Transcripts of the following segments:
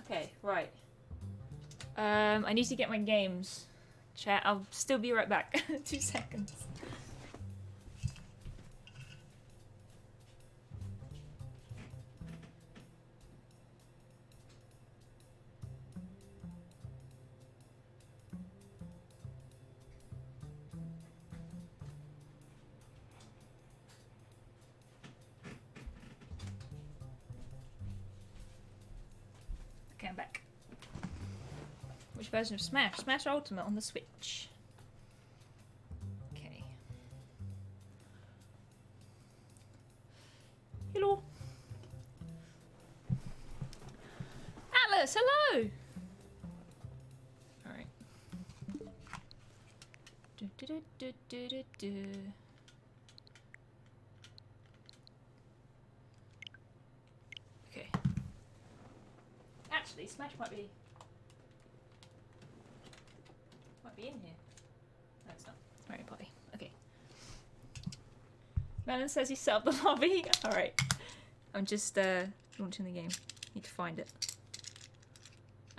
Okay, right. Um, I need to get my games. Chat. I'll still be right back. Two seconds. Version of Smash? Smash Ultimate on the Switch. Okay. Hello. Atlas, hello! Alright. Du, du, du, du, du, du. Okay. Actually, Smash might be might be in here. No, it's not. Mario Party. Okay. Says he set up the lobby. All right. I'm just uh, launching the game. Need to find it.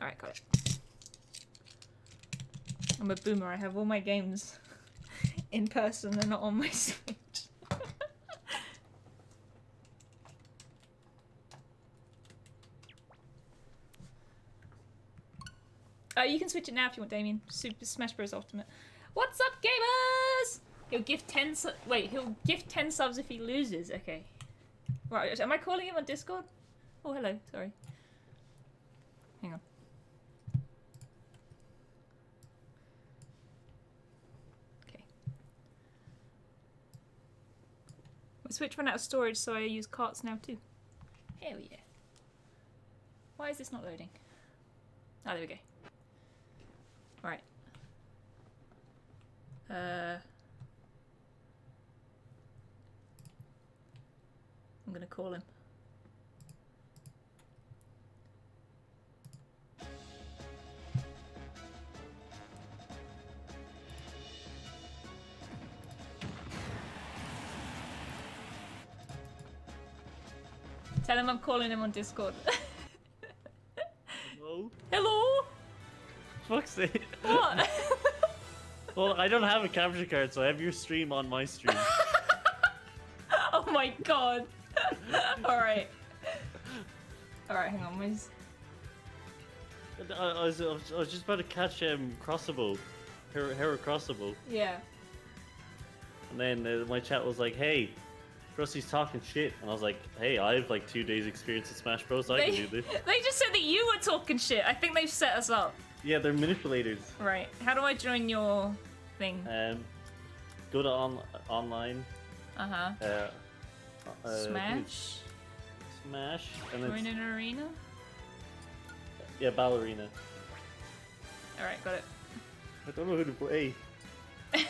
All right, got it. I'm a boomer. I have all my games in person. They're not on my Switch. Oh, you can switch it now if you want, Damien. Super Smash Bros. Ultimate. What's up, gamers? He'll give ten. Su- wait, he'll give ten subs if he loses. Okay. Right. Am I calling him on Discord? Oh, hello. Sorry. Hang on. Okay. My Switch ran out of storage, so I use carts now too. Hell yeah. Why is this not loading? Oh, there we go. Right. Uh, I'm gonna call him. Tell him I'm calling him on Discord. Hello? Hello? Fuck's sake. What? Well, I don't have a capture card, so I have your stream on my stream. oh my god. Alright. Alright, hang on. Where's... I, I, was, I, was, I was just about to catch um, Crossable, Hero Crossable, Yeah. and then uh, my chat was like, "Hey, Crusty's talking shit," and I was like, "Hey, I have like two days experience in Smash Bros. I They, can do this." they just said that you were talking shit. I think they've set us up. Yeah, they're manipulators. Right. How do I join your thing? Um, go to on online. Uh-huh. Uh, uh, Smash? it's Smash, and Join then an arena? yeah, ballerina. Alright, got it. I don't know who to play.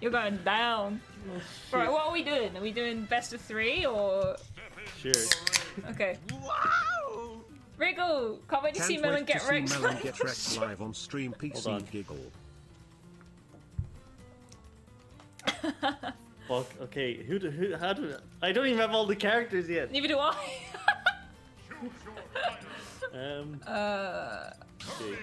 You're going down. Oh, Right, what are we doing? Are we doing best of three or... Sure. Okay. Wriggle! Can't wait to see Can't Melon wait get to see wrecked. Melon get wrecked live on stream. on. PC giggle. Fuck. Okay. Who? Do, who? How do? I don't even have all the characters yet. Neither do I. Um. uh... Okay.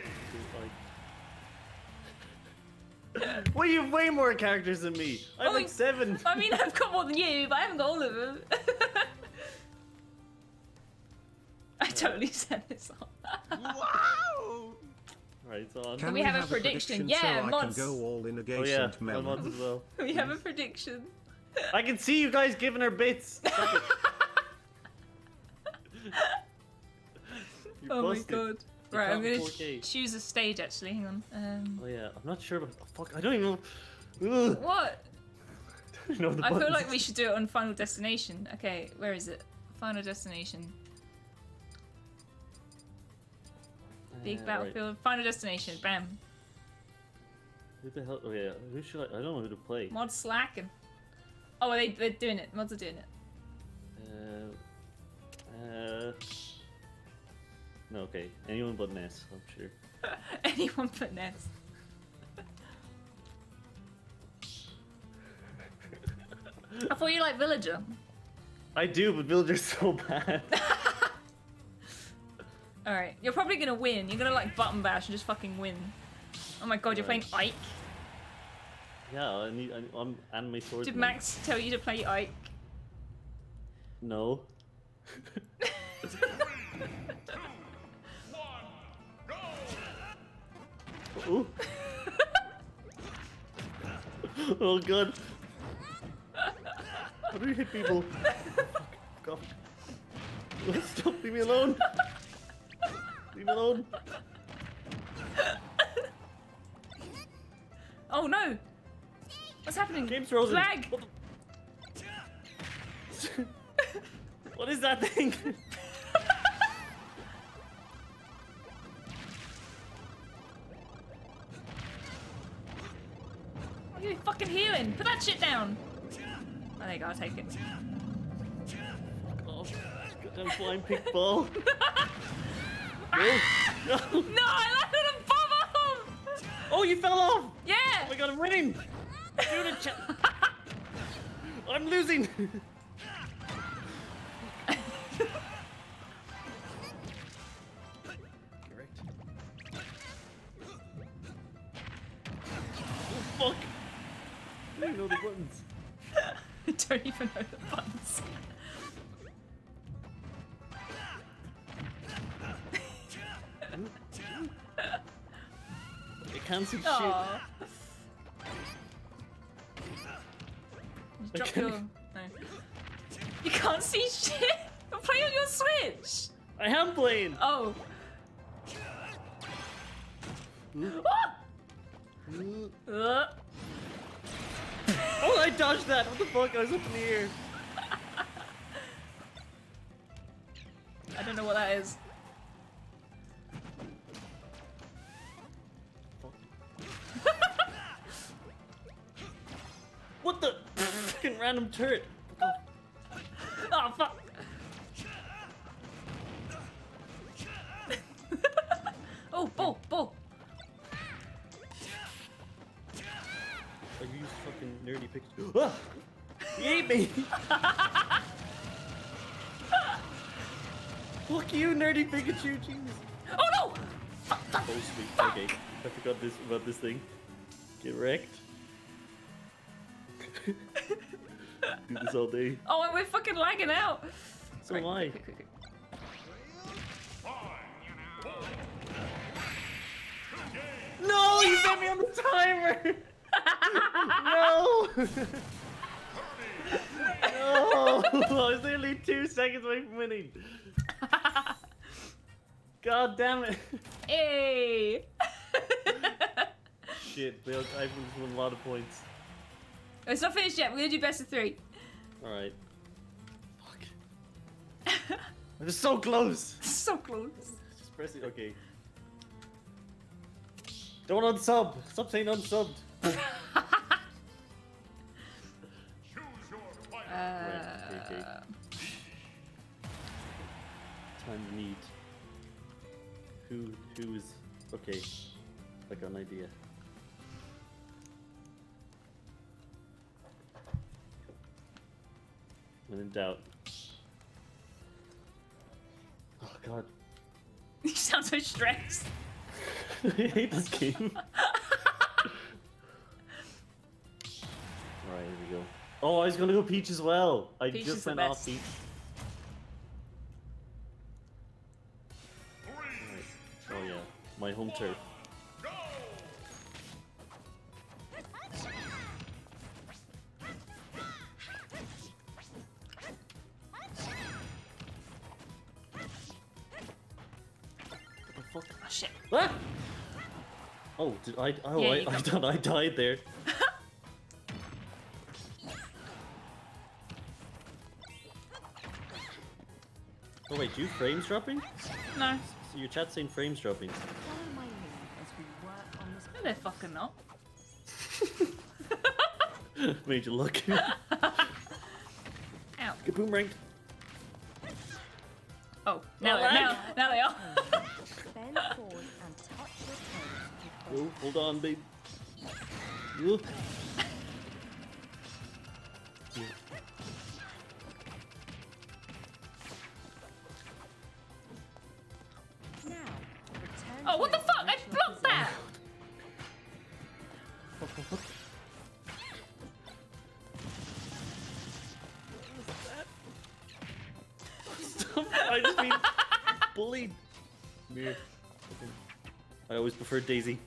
Well, you have way more characters than me. I have Oh, like seven. I mean, I've got more than you, but I haven't got all of them. I totally said this on. Right, it's on. Can we have a prediction? Yeah, so I mods. can go all in oh yeah, against on Melon. mods as well. we have a prediction. I can see you guys giving her bits. Stop it. Oh my god. You Right, I'm gonna 4K. choose a stage actually. Hang on. Um, Oh yeah, I'm not sure about. Oh, fuck, I don't even know. Ugh. what? I know the I feel like we should do it on Final Destination. Okay, where is it? Final Destination. Big right. Battlefield. Final Destination. Bam. Who the hell? Oh yeah, who should I? I don't know who to play. Mod slacking. Oh, they, they're doing it. Mods are doing it. Uh, uh, no, okay. Anyone but Ness, I'm sure. Anyone but Ness. I thought you like Villager. I do, but villager's so bad. Alright, you're probably gonna win. You're gonna like button bash and just fucking win. Oh my god, you're playing Ike? yeah, I need. I, I'm anime swordsman. Did Max tell you to play Ike? No. Ooh. oh god. How do you hit people? God. Stop, leave me alone. Leave me alone. Oh no! What's happening? Game's frozen. Lag! What, the- what is that thing? Are you fucking healing? Put that shit down! Oh, there you go, I'll take it. Oh, goddamn flying pig ball. No. I landed above him! Oh, you fell off! Yeah! Oh my god, I'm winning! Dude, cha- I'm losing! Correct. Oh, fuck! I don't even know the buttons. I don't even know the buttons. Cancelled shit. Aw. Just drop Okay. your. No. You can't see shit! I'm playing on your Switch! I am playing! Oh. Ah! Uh, Oh, I dodged that! What the fuck? I was up in the air. I don't know what that is. What the? Fucking random turret. Oh fuck! oh, ball, ball! I used fucking nerdy pictures. Ah! He ate me! Fuck you, nerdy Pikachu, jeez. Oh no! Oh sweet, okay. I forgot this about this thing. Get wrecked. This all day. Oh, and we're fucking lagging out! So am I. Quick, quick, quick. No, you set me on the timer! no! no! I was nearly two seconds away from winning. God damn it! Hey! Shit, Bill, I've won a lot of points. it's not finished yet. We're gonna do best of three. Alright. Fuck. I'm just so close! so close. Just press it, okay. Don't unsub! Stop saying unsubbed! Uh, okay, okay. Time to meet. Who, who is... Okay. I got an idea. When in doubt. Oh god. you sound so stressed. I hate this game. Alright, here we go. Oh, I was gonna go Peach as well. I Peach just is the went off best. Peach. Alright. Oh yeah, my home turf. Shit. Ah! Oh, did I? Oh, Yeah, I, you I thought I died there. oh wait, do you frames dropping? No. So your chat's saying frames dropping. Follow my lead as we work on this No, they're fucking not. Made you look. Ow. Get boomeranged. Oh, now, Oh, now, now they are. Bend forward and touch your toes. Ooh, hold on, babe. Ooh. I just mean bullied. Yeah. I always prefer Daisy.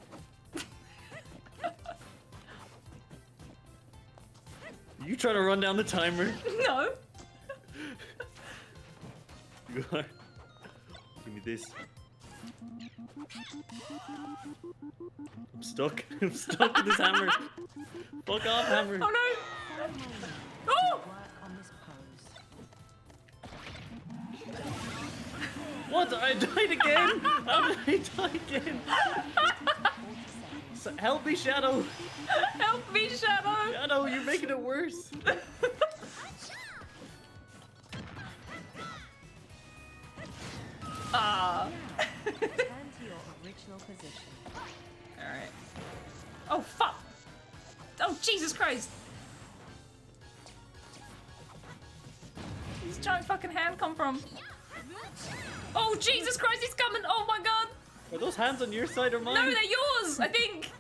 You trying to run down the timer? No. You are. Give me this. I'm stuck. I'm stuck with this hammer. Fuck off, hammer. Oh no! Oh! Work on this pose. What? I died again. How did I die again? 40 Help me, Shadow. Help me, Shadow! Shadow, you're making it worse. Ah. Return to your original position. Alright. Oh, fuck! Oh, Jesus Christ! Where's this giant fucking hand come from? Oh, Jesus Christ, he's coming! Oh! Are those hands on your side or mine? No, they're yours, I think!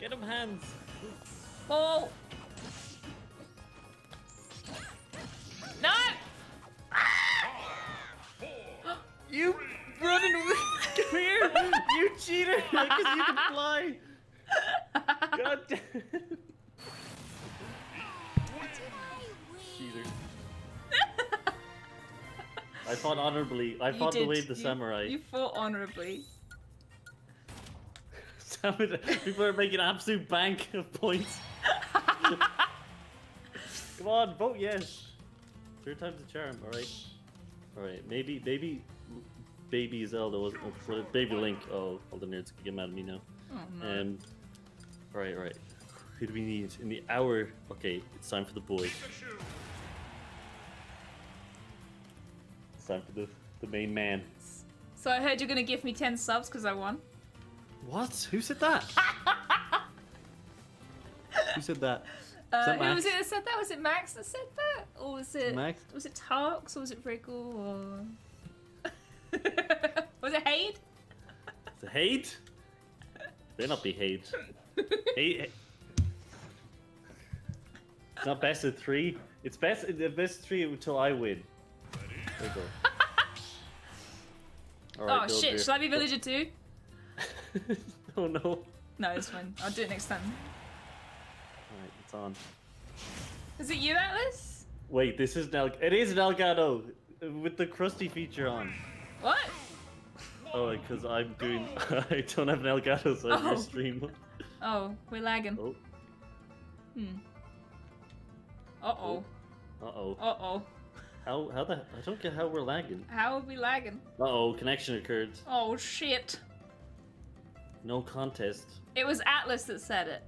Get him hands. Oh! No! You running away. Come here. You cheater. Because you can fly. God damn. Cheater. I fought honorably. I You fought the did. way of the You- samurai. You fought honorably. People are making absolute bank of points. Come on, vote yes. Third time's a charm. All right. All right. Maybe, maybe, baby Zelda was oh, baby Link. Oh, all the nerds can get mad at me now. Oh no. Um. All right, all right. Who do we need in the hour? Okay, it's time for the boy. Time for the the main man. so I heard you're gonna give me 10 subs because I won. What? Who said that? Who said that? Uh, that who was it that said that? Was it Max that said that? Or was it Max? Was it Tarks or was it Wriggle or was it Hade? The hate? They're not be hate. hate. It's not best of three. It's best the best three until I win. There you go. Oh shit! Shall I be villager too? oh no! No, it's fine. I'll do it next time. All right, it's on. Is it you, Atlas? Wait, this is now. It is an Elgato with the crusty feature on. What? Oh, because I'm doing. I don't have an Elgato, so I'm Oh. stream. Oh, we're lagging. Oh, Hmm. Uh oh. uh oh. Uh oh. How how the I don't get how we're lagging. How are we lagging? Uh oh, connection occurred. Oh shit! No contest. It was Atlas that said it.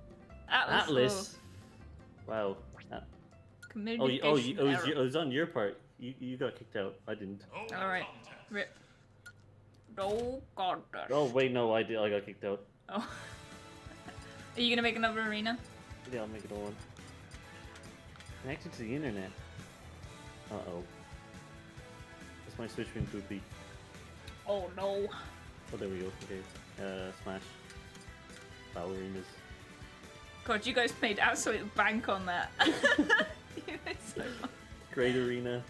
Atlas. Atlas. Wow. Uh, Oh, Oh, you, oh, you, oh, it was, it was on your part. You, you got kicked out. I didn't. All right. Rip. No contest. Oh wait, no, I did. I got kicked out. Oh. Are you gonna make another arena? Yeah, I'll make it on. Connected to the internet. Uh oh. That's my Switch been poopy. Oh no. Oh, there we go. Okay. Uh, Smash. Ballerinas. God, you guys made absolute bank on that. You made so much. Great Arena.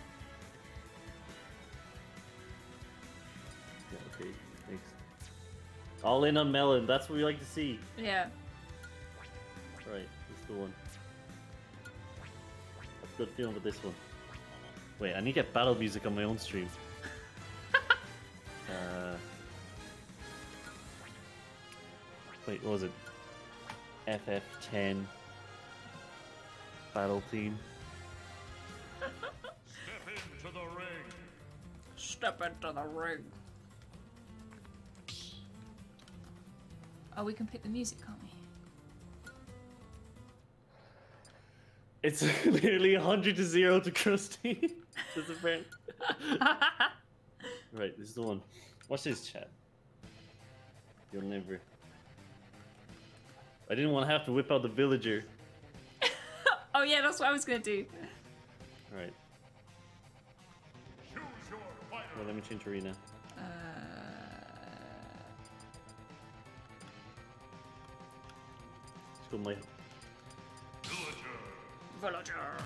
Yeah, okay, thanks. All in on Melon, that's what we like to see. yeah. Alright, this is the one. I've a good feeling with this one. Wait, I need to get battle music on my own stream. uh, wait, what was it? FF10 battle theme. Step into the ring. Step into the ring. Oh, we can pick the music, can't we? It's nearly 100 to 0 to Crusty. Friend. right, this is the one. Watch this chat. You'll never. I didn't want to have to whip out the villager. oh yeah, that's what I was gonna do. Alright, your well, let me change arena. Uh. Let's go my. Villager. Villager.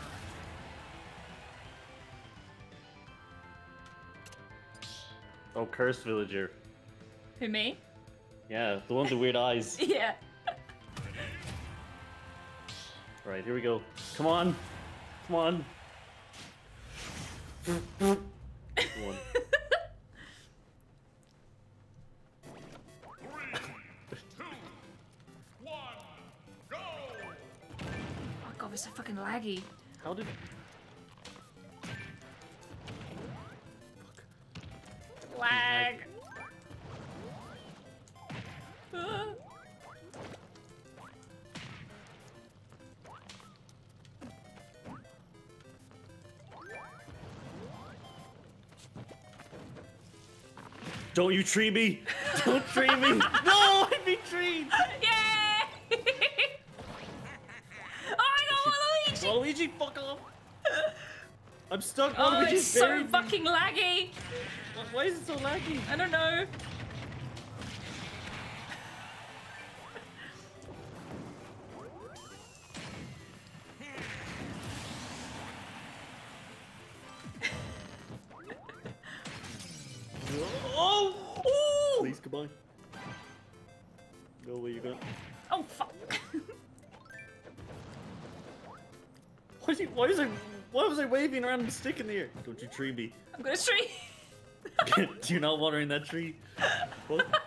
Oh, cursed villager. Who me? Yeah, the one with the weird eyes. Yeah. Right, here we go. Come on. Come on. Come on. Three, two, one, go! Oh god, we're so fucking laggy. How did. Lag. Don't you tree me! Don't tree me! No! I'd be treed! Yay! oh, I got Waluigi! Waluigi, fuck off! I'm stuck. Oh, Waluigi's it's so fucking laggy. Why is it so laggy? I don't know. Oh! Ooh! Please, goodbye. No way you're gonna. Oh fuck! Why is he? Why is I? Why was I waving around the stick in the air? Don't you tree me? I'm gonna tree. Do you not watering that tree?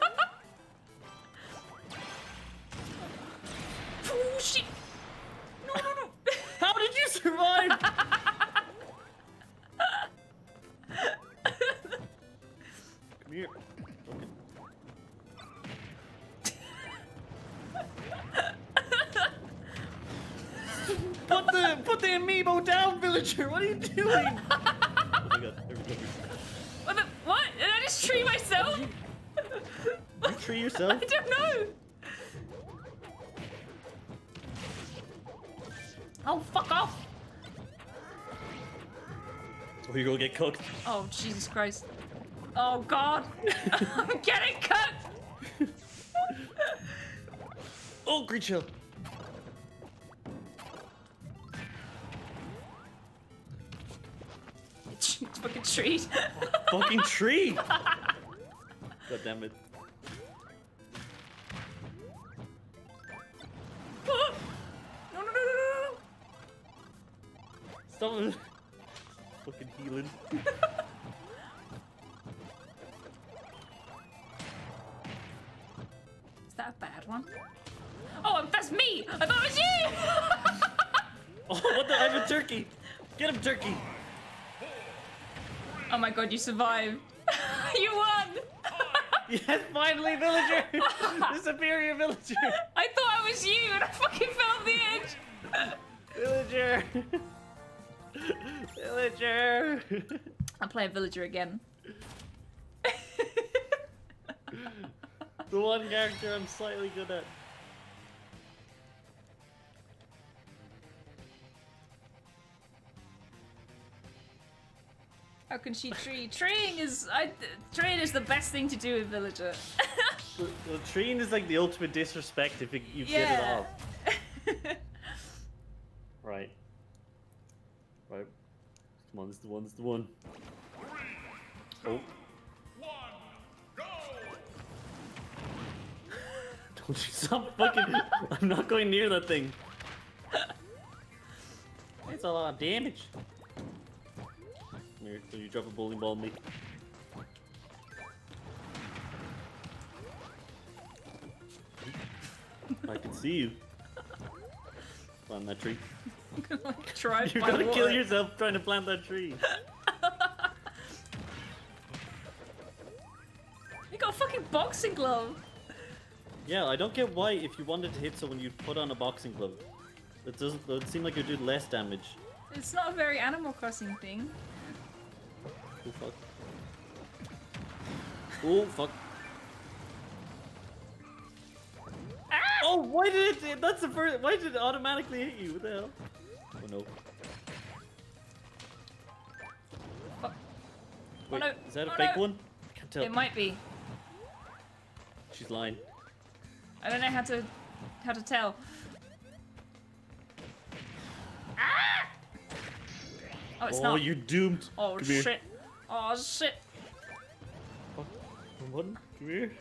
Oh Jesus Christ! Oh God! I'm getting cut. Oh, green. It's fucking tree. Fucking tree. God, you survived. you won! Yes, finally, villager. the superior villager. I thought I was you and I fucking fell off the edge! Villager. villager. I'll play a villager again. the one character I'm slightly good at. How can she tree? Treeing is I treeing is the best thing to do with villager. Well, treeing is like the ultimate disrespect if it, you get it yeah. off. Right. Right. Come on, this is the one, this is the one. Oh. Don't you stop fucking. I'm not going near that thing. It's a lot of damage. Here, you drop a bowling ball on me. I can see you. Plant that tree. Try You're gonna kill yourself trying to plant that tree. You got a fucking boxing glove. Yeah, I don't get why if you wanted to hit someone you'd put on a boxing glove. It doesn't. It seem like you'd do less damage. It's not a very Animal Crossing thing. Oh fuck. Oh fuck. Ah! Oh, why did it? That's the first. Why did it automatically hit you? What the hell? Oh no. Fuck. Wait, no. is that a Oh, fake no. one? I can't tell. It might be. She's lying. I don't know how to how to tell. Ah! Oh, it's oh, not. you're doomed. Oh shit. Oh shit. Fuck. Wrong button. Come here.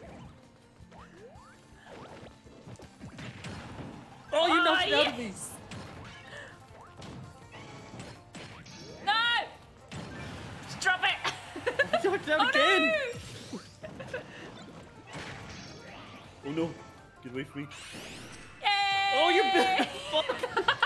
Oh, you Ah, knocked it out of me. No! Just drop it! Knocked out oh again. no! Oh no. Get away from me. Yay! Oh, you. Fuck.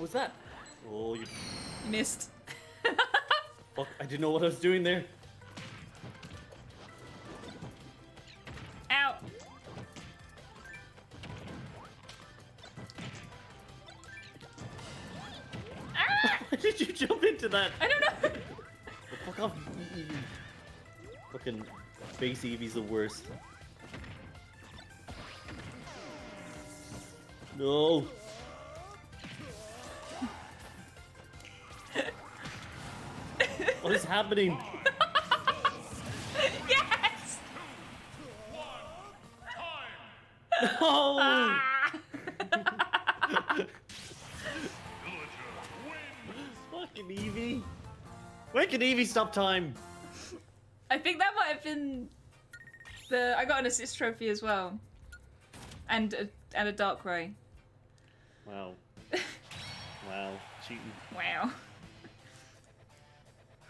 What was that? Oh, you Missed. fuck. I didn't know what I was doing there. Out. Ah! Why did you jump into that? I don't know. Fuck off, Eevee. Fucking base Eevee's the worst. No. What is happening? yes! No! Ah! Fucking Eevee. When can Eevee stop time? I think that might have been the. I got an assist trophy as well, and a, and a Darkrai. Wow. Wow. Cheating. Wow.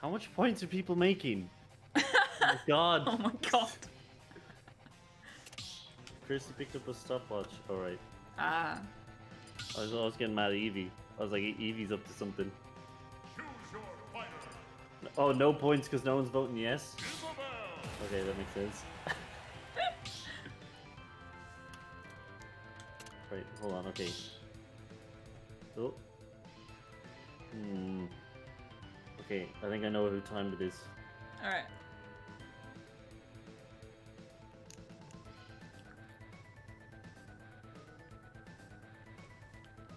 How much points are people making? Oh my god. Oh my god. Kirsty picked up a stopwatch. Alright. Ah. I was, I was getting mad at Eevee. I was like, Eevee's up to something. Choose your fighter. Oh, no points because no one's voting yes? Okay, that makes sense. right, hold on, okay. Oh. Hmm. Okay, I think I know who timed it is. All right.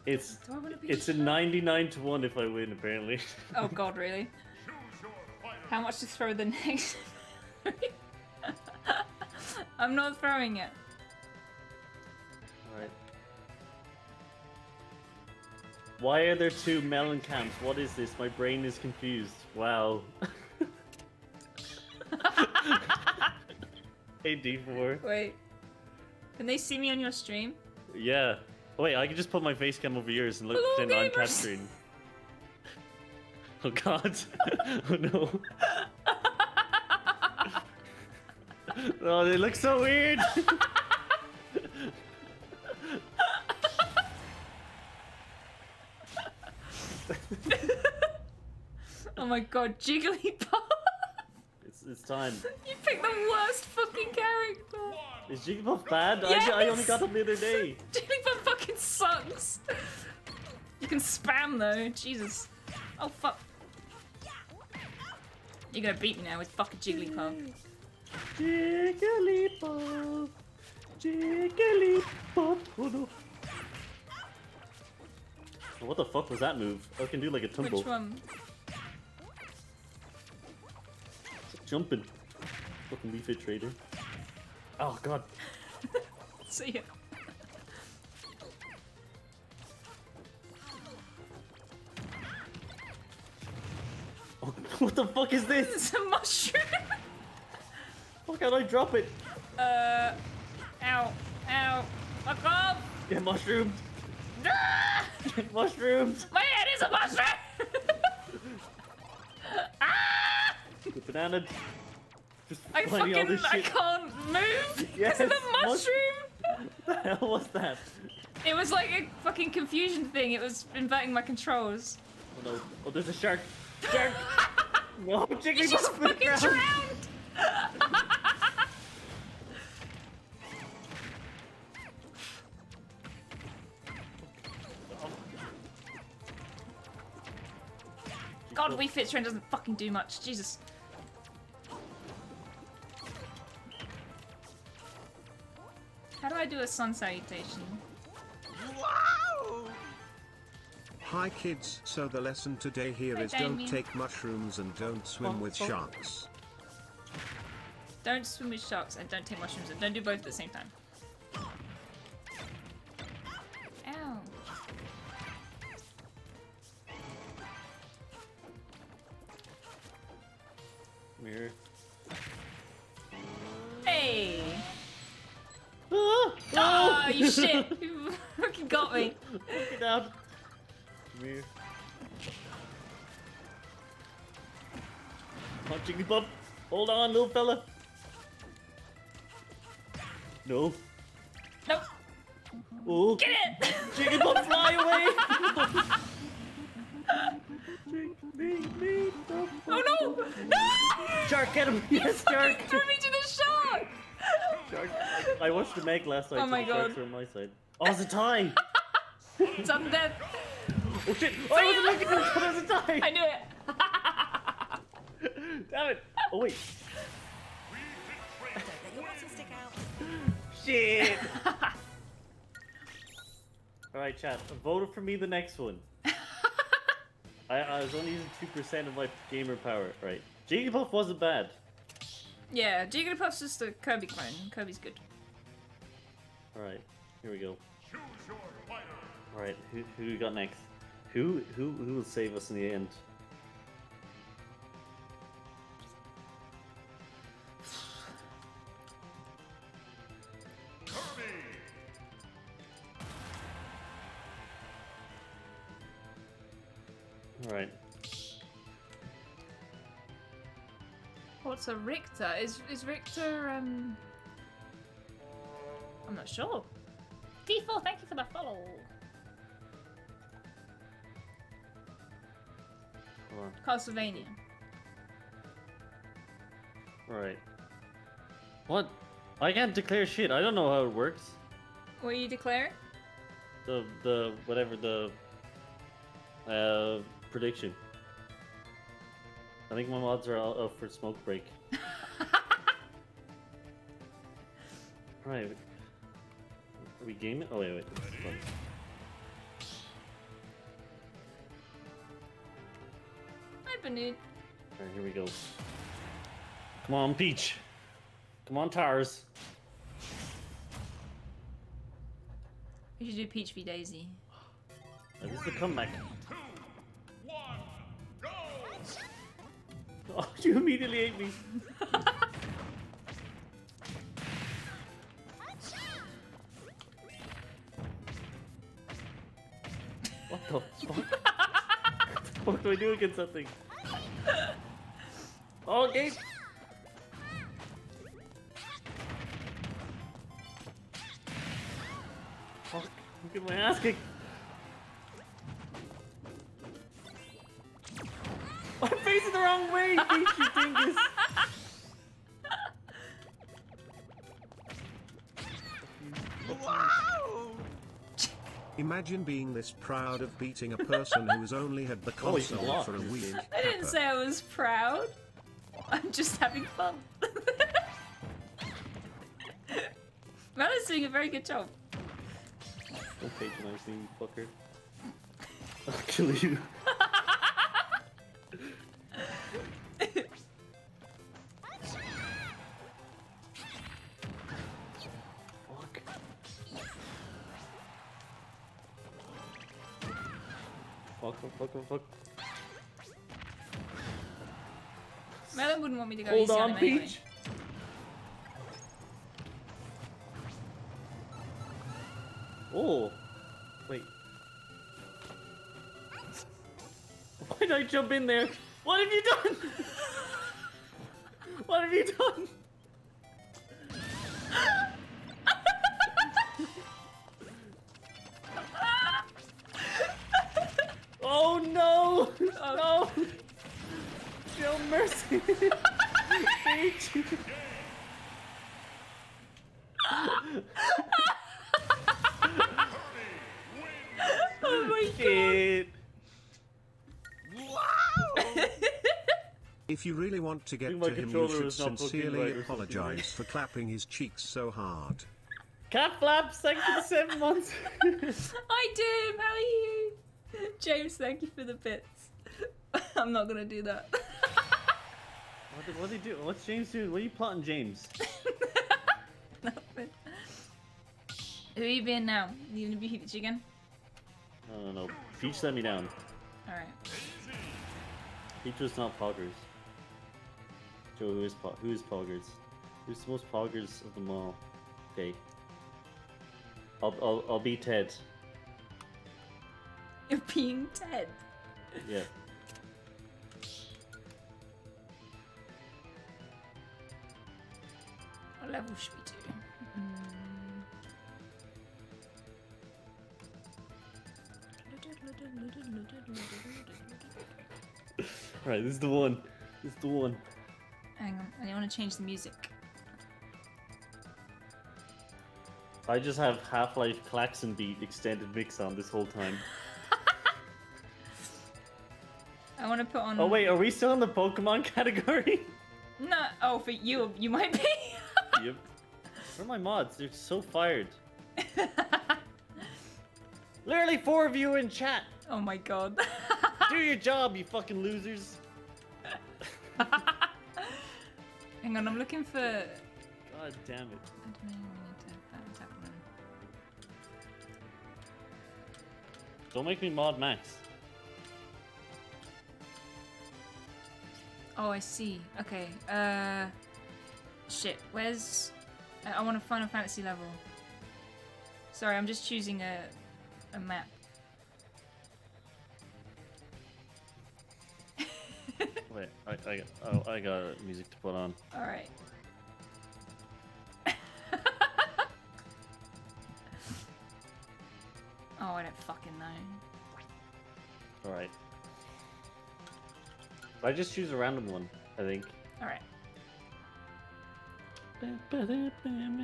It's Do I be? it's a 99 to 1 if I win, apparently. Oh god, really? Choose your fighter. How much to throw the next? I'm not throwing it. Alright. Why are there two melon camps? What is this? My brain is confused. Wow. hey D4. Wait. Can they see me on your stream? Yeah. Oh, wait, I can just put my face cam over yours and look Hello, pretend I'm gamers. capturing. Oh god. oh no. oh, they look so weird. Oh my god, Jigglypuff! it's, it's time. you picked the worst fucking character. Is Jigglypuff bad? I, I only got him the other day. Jigglypuff fucking sucks. You can spam though, Jesus. Oh fuck. You're gonna beat me now with fucking Jigglypuff. Jigglypuff. Jigglypuff. Oh no. What the fuck was that move? I can do like a tumble. Which one? Jumping. Fucking Wii Fit Trainer. Oh god. See ya. Oh, what the fuck is this? It's a mushroom. How can I drop it? uh, ow, ow, fuck off. Get mushroomed. Ah! Get mushroomed. My head is a mushroom. Banana. Just I finding all fucking this I shit. can't move Yes, because of the mushroom. What the hell was that? It was like a fucking confusion thing. It was inverting my controls. Oh no. Oh, there's a shark. Shark. no, You just fucking drowned. God, Wii Fit Trainer doesn't fucking do much. Jesus. A sun salutation? Hi kids, so the lesson today here is don't Damien. take mushrooms and don't swim Oh, with oh. sharks. Don't swim with sharks and don't take mushrooms and don't do both at the same time. Little fella. No. Nope. Oh. Get it! Jigglypuff, fly away! me, me, no. Oh no! No! Shark, get him! Yes, shark! Threw me to the shark! shark. I watched the Meg last night. Oh my Sharks God. are on my side. Oh, it's a tie! It's on death. Oh shit! Oh, I wasn't looking at it, it's a tie! I knew it. Damn it! Oh wait. Get your bottom stick out. Shit! Alright, chat. Vote for me the next one. I, I was only using 2% of my gamer power. Right. Jigglypuff wasn't bad. Yeah, Jigglypuff's just a Kirby clone. Kirby's good. Alright, here we go. Choose your fighter. Alright, who, who we got next? Who, who, who will save us in the end? Alright. What's a Richter? Is is Richter um I'm not sure. D4, thank you for the follow. Hold on. Castlevania. Right. What? I can't declare shit. I don't know how it works. What are you declaring? The, the, whatever the, uh, prediction. I think my mods are all up for smoke break. Right. Are we gaming? Oh, wait, wait. Hi, Banud. Alright, here we go. Come on, Peach. Come on, Tars. We should do Peach v Daisy. This is the comeback. You immediately ate me. what the fuck? what do I do against that thing? Oh, okay. Fuck, look at my ass kicked. Imagine being this proud of beating a person who has only had the Oh, you console block for a this week. I didn't Pepper. say I was proud. I'm just having fun. Mela's doing a very good job. Don't patronize me, fucker. I'll kill you. Fuck, fuck, fuck. Melon wouldn't want me to go Hold easy on, on him anyway. Peach. Oh, wait. Why did I jump in there? What have you done? what have you done? If you really want to get to him, you should is not fucking sincerely right apologize for clapping his cheeks so hard. Cat flaps, thank you for the seven months. Hi, Dim. How are you? James, thank you for the bits. I'm not gonna do that. what did what did he do? What's James doing? What are you plotting, James? Nothing. Who are you being now? You gonna be Peach again? No, no, no. Peach let me down. Alright. Peach was not Poggers. Joe, who is who is Poggers? Who's the most Poggers of them all? Okay. I'll I'll I'll be Ted. You're being Ted. Yeah. What level should we do? Hmm. Alright, this is the one. This is the one. Hang on, I want to change the music. I just have Half-Life Klaxon Beat extended mix on this whole time. I want to put on. Oh wait, are we still in the Pokemon category? No. Oh, for you, you might be. yep. Where are my mods? They're so fired. Literally four of you in chat. oh my god. Do your job, you fucking losers. Hang on, I'm looking for. God damn it. I don't know. We need to uh, tap on. Don't make me mod Max. Oh, I see. Okay. Uh. Shit. Where's. I- I want a Final Fantasy level. Sorry, I'm just choosing a a map. Wait, I, I, oh, I got music to put on. All right. oh, I don't fucking know. Alright. I just choose a random one, I think. All right. All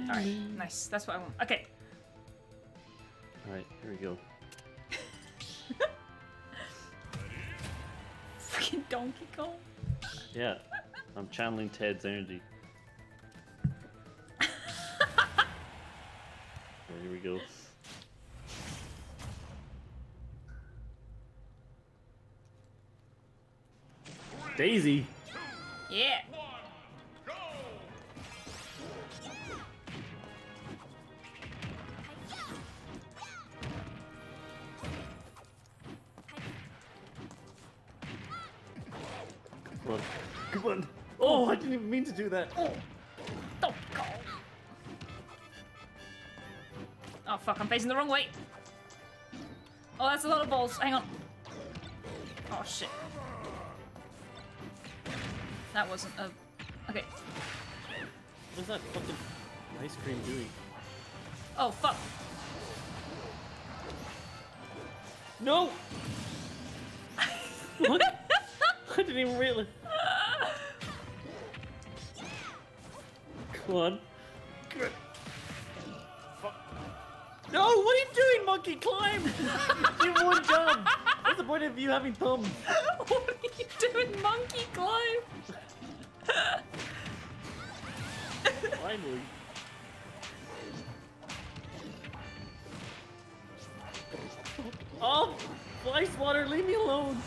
right. Nice. That's what I want. Okay. Alright, here we go. Freaking Donkey Kong. Yeah, I'm channeling Ted's energy. Here we go. Daisy! Yeah. Come on! Oh. oh, I didn't even mean to do that! Oh! Kong. Oh fuck! I'm facing the wrong way. Oh, that's a lot of balls. Hang on. Oh shit. That wasn't a. Okay. What's that fucking ice cream doing? Oh fuck. No! what? I didn't even realize. Come on. No, what are you doing, monkey? Climb! you have one job! What's the point of you having thumbs? what are you doing, monkey climb? Finally. Oh, ice water, leave me alone.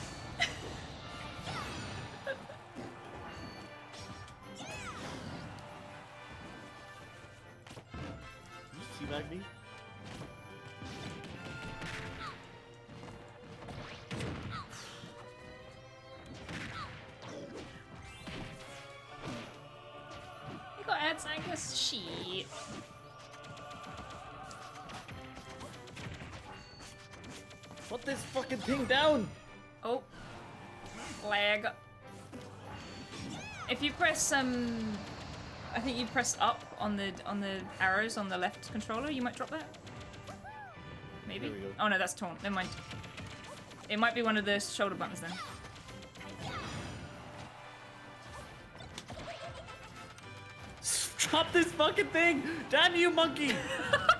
Press up on the on the arrows on the left controller, you might drop that. Maybe. There we go. Oh no, that's torn. Never mind. It might be one of the shoulder buttons then. Stop this fucking thing! Damn you, monkey!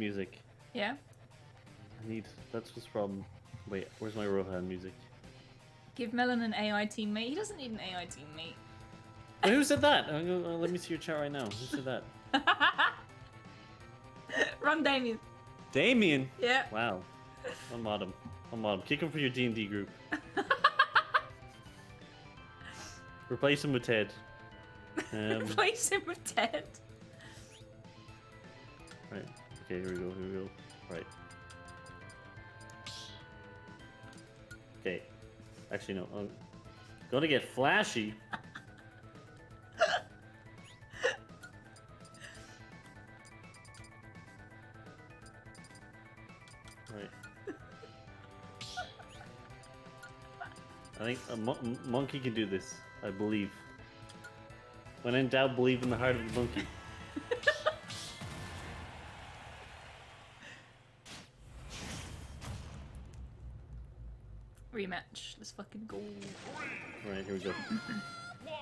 music. Yeah. I need that's what's from. Wait, where's my Rohan music? Give Melon an AI teammate. He doesn't need an AI teammate. Wait, who said that? Uh, uh, let me see your chat right now. Who said that? Run, Damien. Damien. Yeah. Wow. I'm on him. I'm on him. Kick him for your D and D group. Replace him with Ted. Um, Replace him with Ted. right. Okay. Here we go. Here we go. Right. Okay. Actually, no. I'm gonna get flashy. Right. I think a mo- monkey can do this. I believe. When in doubt, believe in the heart of the monkey. fucking go. Right, here we go. One,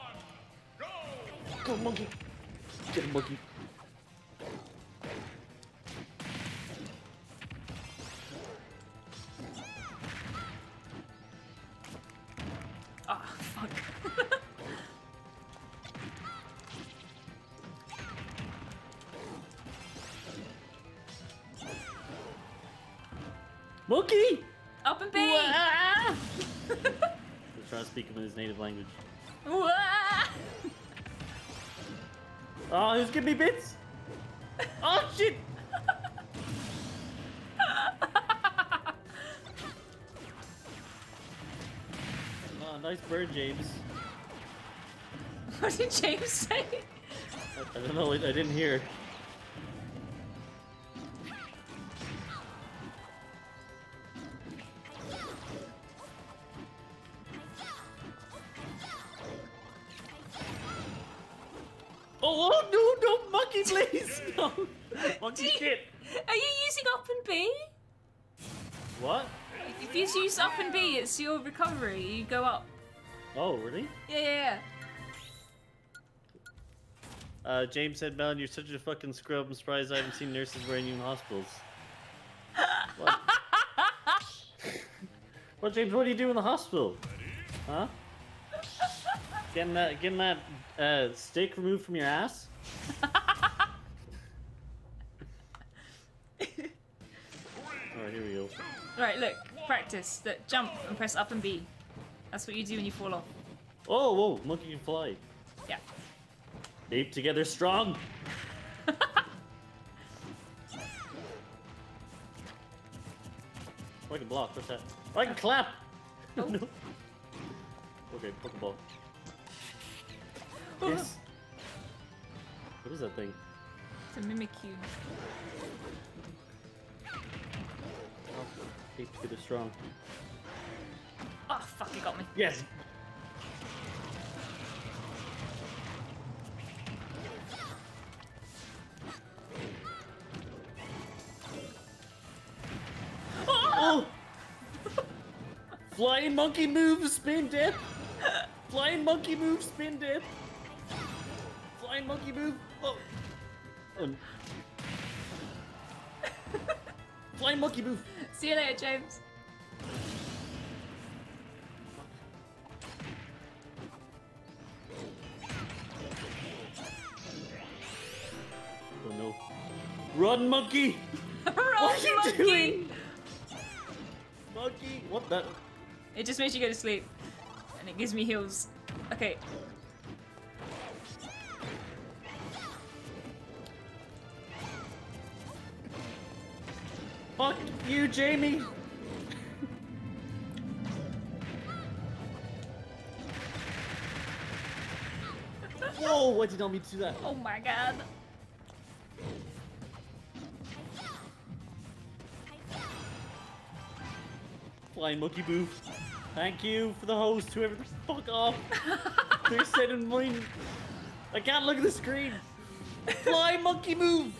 go! Go, monkey! Get him, monkey! Me bits! Oh, shit! Oh, nice bird, James. What did James say? I, I don't know, I, I didn't hear. Recovery. You go up. Oh, really? Yeah, yeah, yeah. Uh, James said, Melon, you're such a fucking scrub. I'm surprised I haven't seen nurses wearing you in hospitals. What? well, James, what do you do in the hospital? Huh? Getting that, getting that uh, stick removed from your ass? Alright, here we go. Right, look. Practice. Look, jump and press up and B. That's what you do when you fall off. Oh, whoa, monkey can fly. Yeah. Ape together strong. Oh, I can block. What's that? Oh, I can clap. Oh. no. Okay, Pokeball. Yes. What is that thing? To mimic you. Ape together strong. Oh, fuck, he got me. Yes. Oh! oh! Flying monkey move, spin dip. Flying monkey move, spin dip. Flying monkey move. Oh. oh. Flying monkey move. See you later, James. Oh no. Run, monkey! Run, What are you monkey! doing? Monkey! What the? It just makes you go to sleep. And it gives me heals. Okay. You, Jamie! Whoa, why did you not mean to do that? Oh my god. Flying monkey booth. Thank you for the host, whoever the fuck off. They're sending mine. I can't look at the screen. Fly, monkey, move.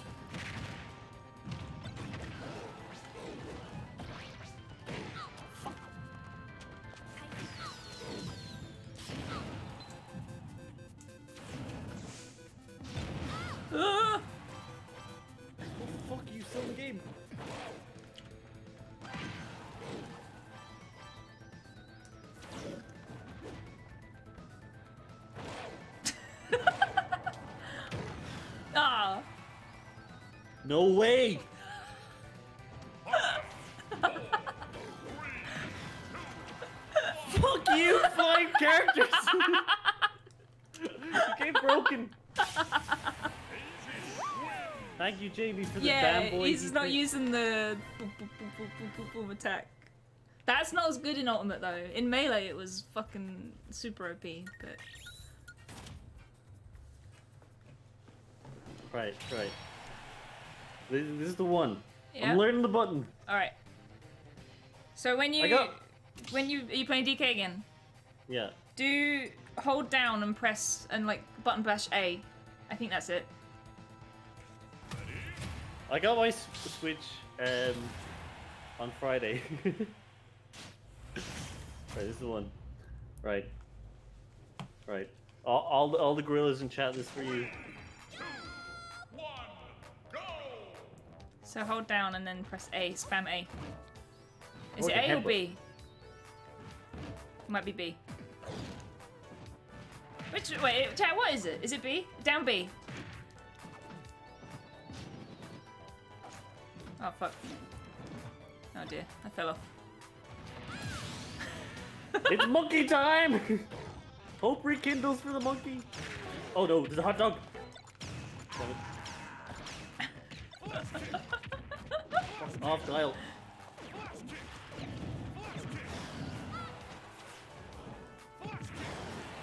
No way. Fuck you, flying characters. the game broken. Thank you, Jamie, for the Yeah, damn boy. he's not using the boom, boom, boom, boom, boom, boom, boom attack. That's not as good in Ultimate though. In Melee, it was fucking super OP. But Right, right. This, this is the one. yeah. I'm learning the button. All right. So when you got- when you are you playing DK again? Yeah. Do hold down and press and like button bash A. I think that's it. I got my Switch um, on Friday. right, this is the one. Right. Right. All, all, the, all the gorillas in chat, this for you. So hold down and then press A. Spam A. Is it A or. B? Might be B. Which wait, what is it? Is it B? Down B. Oh fuck. Oh dear, I fell off. it's monkey time! Hope rekindles for the monkey. Oh no, there's a hot dog. Damn off, dial.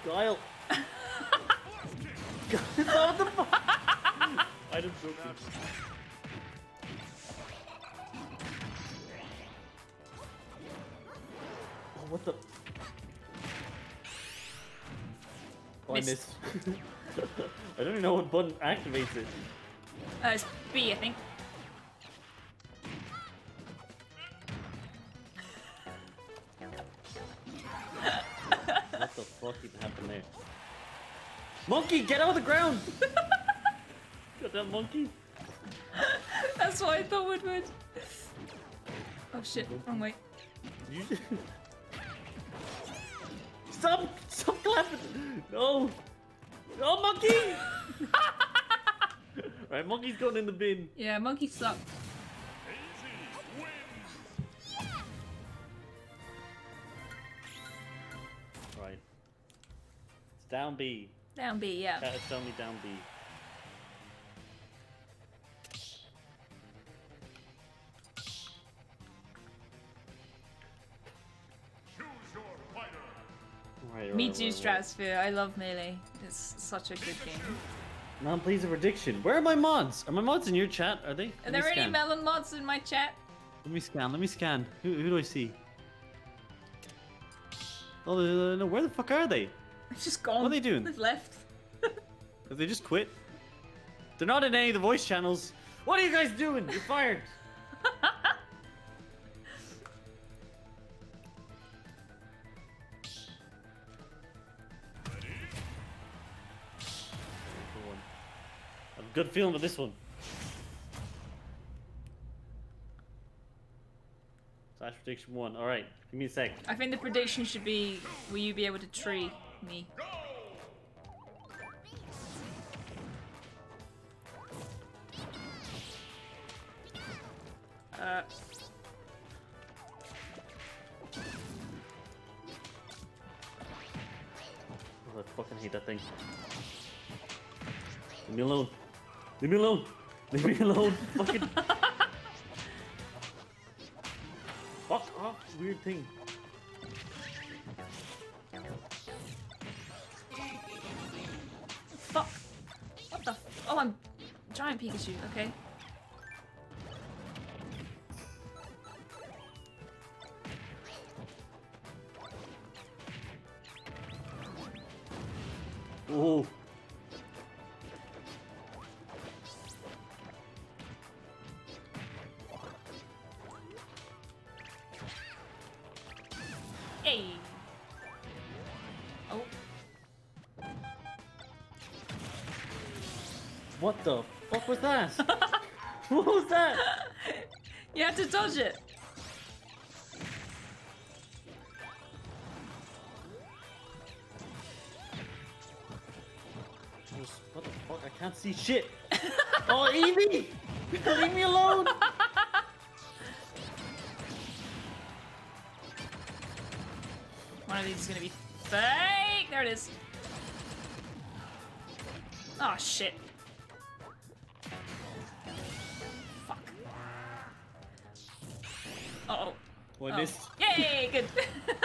Dial. what the fuck? I didn't joke. Oh, what the? Oh, I Missed. missed. I don't even know what button activates it. Uh, it's B, I think. Monkey, get out of the ground! Got that monkey? That's what I thought would would. Oh shit, wrong way. You Stop! Stop clapping! No! No, monkey! right, monkey's gone in the bin. Yeah, monkey suck. Right. It's down B. Down B, yeah. Chat is telling me down B. Choose your fighter. Right, Me right, too, right, right. Stratosphere. I love Melee. It's such a good game. Man plays a prediction. Where are my mods? Are my mods in your chat? Are they? Are Let me there any melon mods in my chat? Let me scan. Let me scan. Who, who do I see? Oh, uh, no. Where the fuck are they? I've just gone. What are they doing? They've left. Have they just quit? They're not in any of the voice channels. What are you guys doing? You're fired. Good. I have a good feeling about this one. Slash prediction one. All right, give me a sec. I think the prediction should be: Will you be able to tree me? Uh, Oh, I fucking hate that thing. Leave me alone. Leave me alone. Leave me alone. fucking. Fuck off, weird thing. Pikachu. Okay. Shit. oh, Eevee! Leave me alone! One of these is gonna be fake. There it is. Oh shit. Fuck. Uh oh. I Oh. missed. Yay! Good.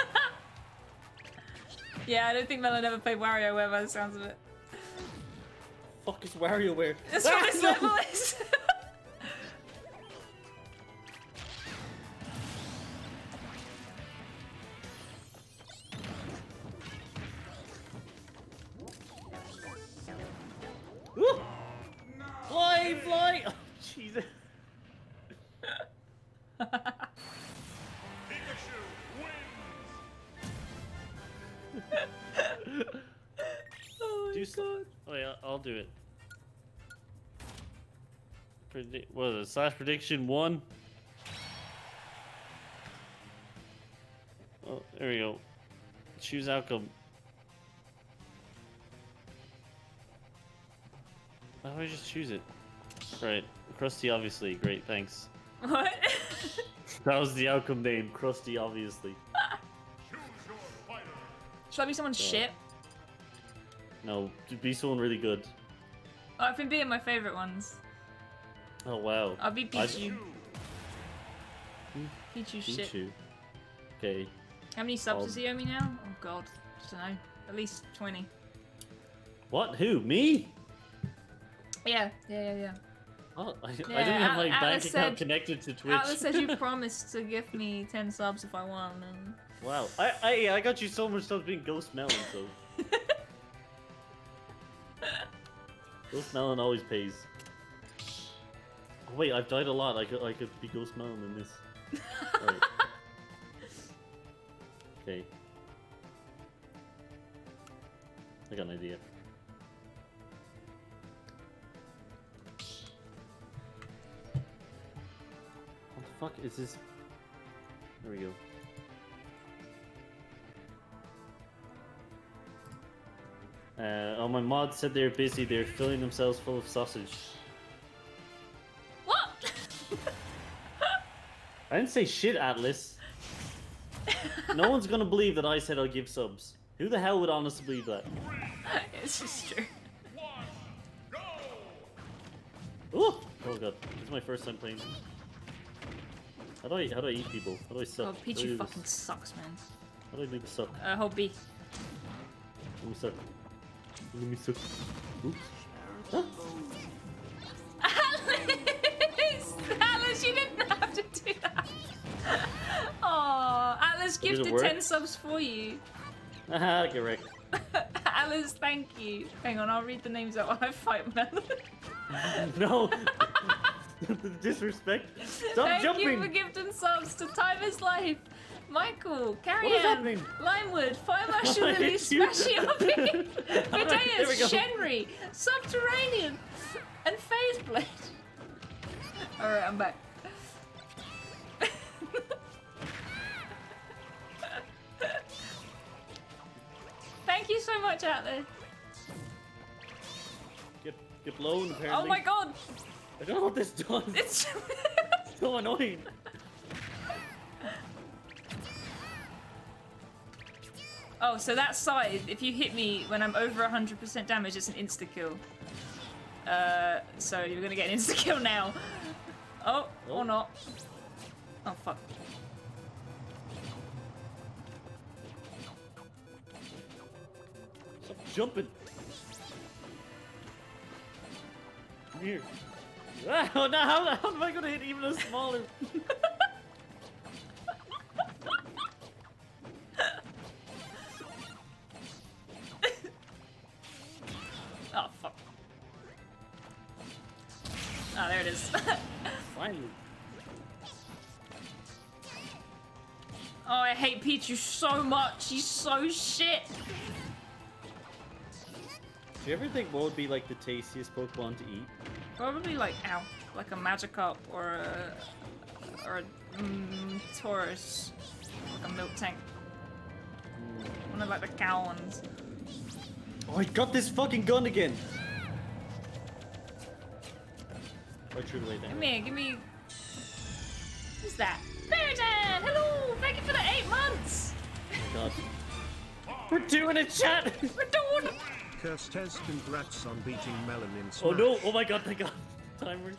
yeah, I don't think Melon ever played WarioWare by the sounds of it. Fuck is WarioWare? That's what his Slash prediction one. Oh, there we go. Choose outcome. How do I just choose it? Right, Crusty, obviously. Great, thanks. What? That was the outcome name, Crusty, obviously. Choose your fighter. Shall I be someone's Yeah. shit? No, be someone really good. Oh, I've been being my favorite ones. Oh wow. I'll be I- Pichu. Pichu hmm? shit. Pichu. Okay. How many subs does he owe me now? Oh god. I don't know. At least 20. What? Who? Me? Yeah, yeah, yeah, yeah. Oh, I, I didn't have my Al- bank account said- connected to Twitch. Atlas said you promised to give me 10 subs if I won, and... Wow, I, I I got you so much subs being Ghost Melon, so Ghost Melon always pays. Wait, I've died a lot. I could I could be Ghost Melon in this. Right. Okay. I got an idea. What the fuck is this? There we go. Uh, oh, my mod said they're busy. They're filling themselves full of sausage. I didn't say shit, Atlas. no one's gonna believe that I said I'll give subs. Who the hell would honestly believe that? it's just true. Go. Oh, god, this is my first time playing. How do I how do I eat people? How do I suck? Oh, How do I Pichu fucking this? sucks, man. How do I make it suck? Uh, hold B. Let me suck. Let me suck. Oops. Huh? Gifted work? 10 subs for you. Haha, get wrecked. Alice, thank you. Hang on, I'll read the names out while I fight Melon. no! Disrespect! Stop thank jumping! you for gifting subs to Time is Life. Michael, is Limewood, Fire Marshal Lily, hate you. Spaciopi, There we Shenry, Subterranean, and Phaseblade. Alright, I'm back. You so much out there. Get, get blown, apparently. Oh my god! I don't know what this does. It's so annoying. Oh, so that side, if you hit me when I'm over 100% damage, it's an insta kill. Uh, so you're gonna get an insta kill now. Oh, Oh. or not. Oh, fuck. Jumping. Come here. Oh, no, how, how am I gonna hit even a smaller? Oh, fuck. Oh, there it is. Finally. oh, I hate Pichu so much. He's so shit. Do you ever think what would be like the tastiest Pokemon to eat? Probably like ow, like a Magikarp or a or a mm, Tauros, like a Miltank. One of like the cow ones. Oh, I got this fucking gun again! It away Give then. me, give me. Who's that? Fairydan! Hello! Thank you for the eight months! God. We're doing it, chat! We're doing Kirstez, congrats on beating Melon in Smash. oh no! Oh my god, thank god. Timer.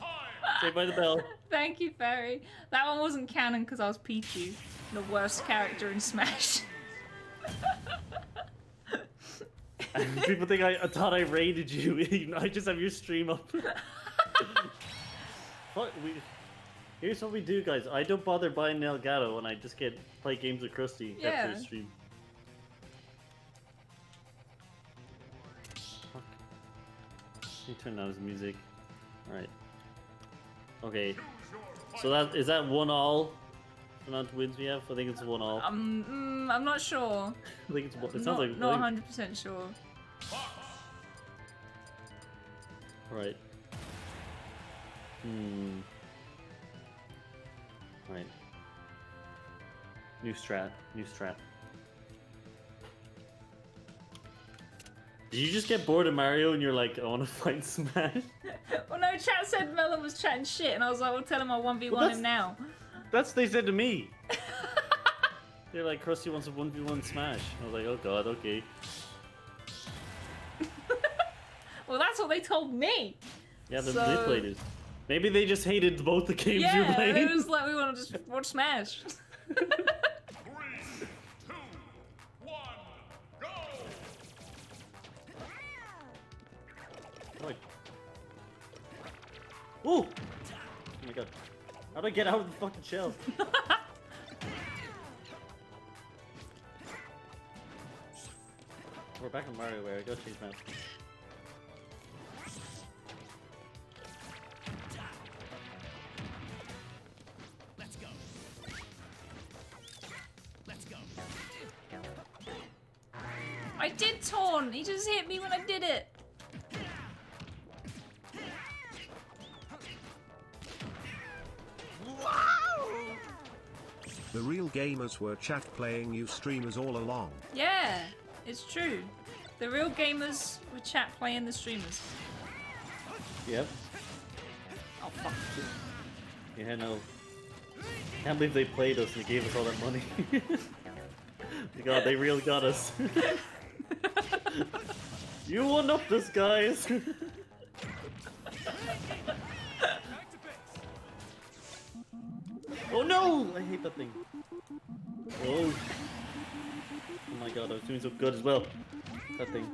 Saved by the bell. Thank you, Fairy. That one wasn't canon because I was Pichu, the worst character in Smash. People think I, I thought I raided you. I just have your stream up. Fuck, we, here's what we do, guys. I don't bother buying Elgato and I just get play games with Crusty Yeah. after the stream. Let me turn down his music. Alright. Okay. So that is that one all? Amount of wins we have? I think it's one all. um, mm, I'm not sure. I think it's one. It sounds not, like. Not 100 percent sure. Right. Hmm. Right. New strat. New strat. Did you just get bored of Mario and you're like, I want to fight Smash? Well, no, chat said Melon was chatting shit, and I was like, well, tell him I'll 1v1 Well, him now. That's what they said to me. They're like, Crusty wants a 1v1 Smash. I was like, oh god, okay. Well, that's what they told me. Yeah, they, So- they played it. Maybe they just hated both the games you played. Yeah, it was like we want to just watch Smash. Ooh! Oh my god. How do I get out of the fucking shell? We're back in Mario where I go change maps. Gamers were chat playing you streamers all along. Yeah, it's true. The real gamers were chat playing the streamers. Yep. Oh fuck. Yeah, no. Can't believe they played us and they gave us all that money. God, they really got us. you one up this, guys. oh no! I hate that thing. My god, I was doing so good as well. That thing.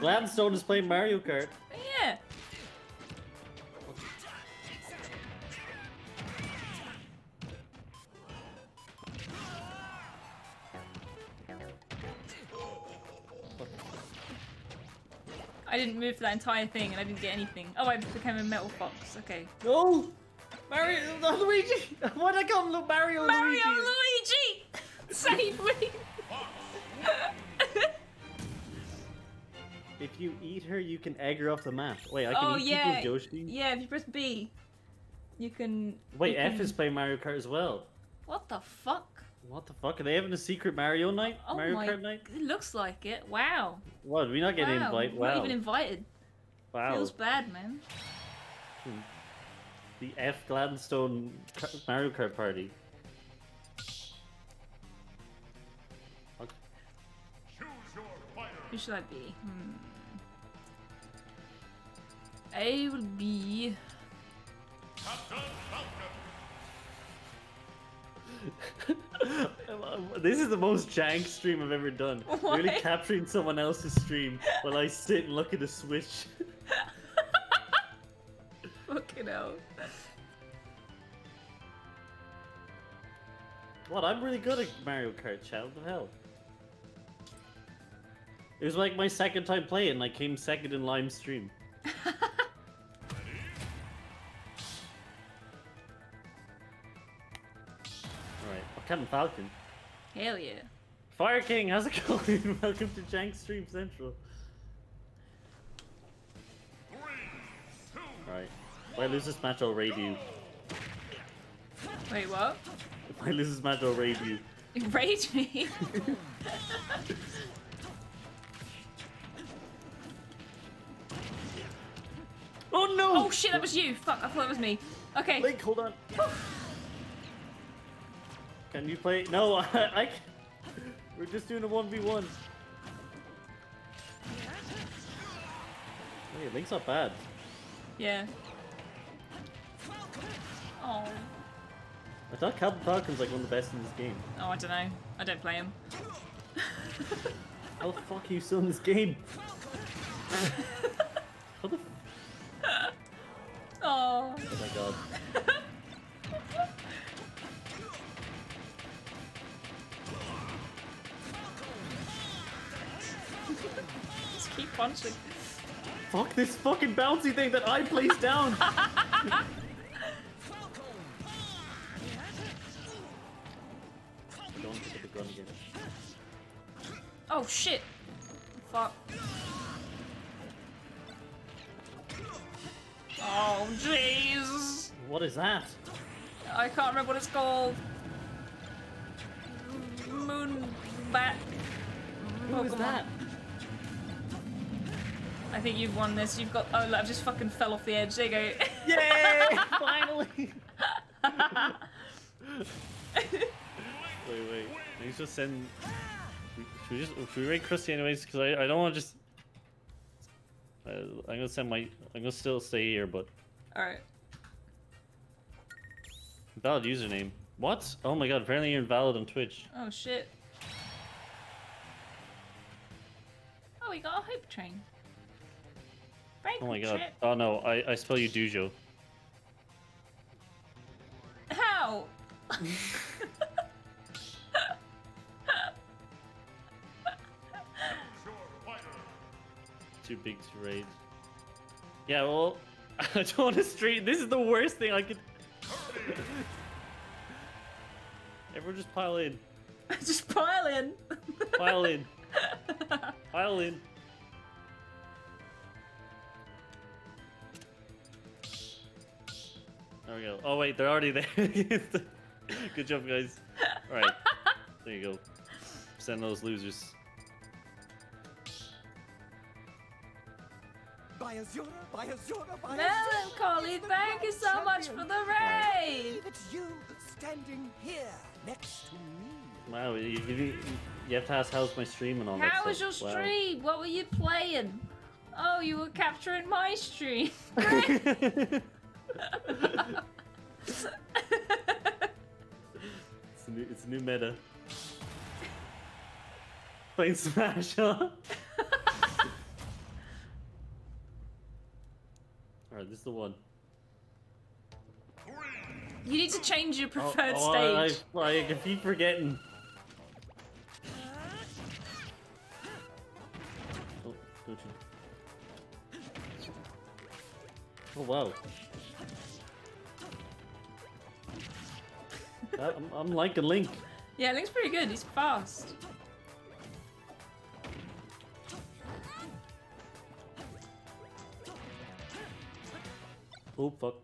Gladstone is playing Mario Kart. Yeah. I didn't move for that entire thing and I didn't get anything. Oh, I became a metal fox. Okay. No! Mario, Luigi! Why'd I call him Mario, Mario Luigi? Mario Luigi! Save me! If you eat her, you can egg her off the map. Wait, I can oh eat yeah. people with Yoshi? Yeah, if you press B, you can. Wait, you F can- is playing Mario Kart as well. What the fuck? What the fuck? Are they having a secret Mario night? Oh Mario my. Kart night? It looks like it. Wow. What? We not getting wow. invited? We're Wow. Not even invited. wow. Feels bad, man. The F Gladstone Mario Kart party. Fuck. Choose your fighter. Who should I be? Hmm. I will be. This is the most jank stream I've ever done. Really capturing someone else's stream while I sit and look at a Switch. Fucking hell. What? I'm really good at Mario Kart. What the hell? It was like my second time playing, and I came second in Lime stream. Captain Falcon. Hell yeah. Fire King, how's it going? Welcome to Jank Stream Central. Alright. If I lose this match, I'll raid you. Wait, what? If I lose this match, I'll raid you. Raid me? oh no! Oh shit, that was you! Fuck, I thought it was me. Okay. Link, hold on. Can you play? No, I, I. We're just doing a one v one. Hey, Link's not bad. Yeah. Oh. I thought Captain Falcon's like one of the best in this game. Oh, I don't know. I don't play him. How the fuck are you still in this game? How the? F- Oh. oh my god. Punching. Fuck this fucking bouncy thing that I placed down. Don't the gun again. Oh shit. Fuck. Oh jeez. What is that? I can't remember what it's called. Moon bat. Who is Pokemon. that? I think you've won this. You've got. Oh, look, I've just fucking fell off the edge. There you go. Yay! Finally! wait, wait. Let me just send. Should we just should we rate Christy anyways? Because I, I don't want to just. Uh, I'm gonna send my. I'm gonna still stay here, but Alright. valid username. What? Oh my god! Apparently you're invalid on Twitch. Oh shit. Oh, we got a hype train. Very Oh my god. shit. Oh no! I I spell you Dujo. How? Too big to raid. Yeah. Well, I don't want to stream. This is the worst thing I could. Everyone just pile in. just pile in. Pile in. Pile in. There we go. Oh wait, they're already there. Good job, guys. All right, there you go. Send those losers. By Azura, by Azura, by Meloncolliee, thank you so much for the raid. It's you standing here next to me. Wow, you, you, you have to ask how's my stream and all that How was your stuff. Wow. stream? What were you playing? Oh, you were capturing my stream. new, it's a new meta. Playing Smash, huh? Alright, this is the one. you need to change your Oh, preferred oh, I, stage. I, I keep forgetting. Oh, don't you? Oh wow. I'm, I'm liking Link. Yeah, Link's pretty good. He's fast. Oh fuck.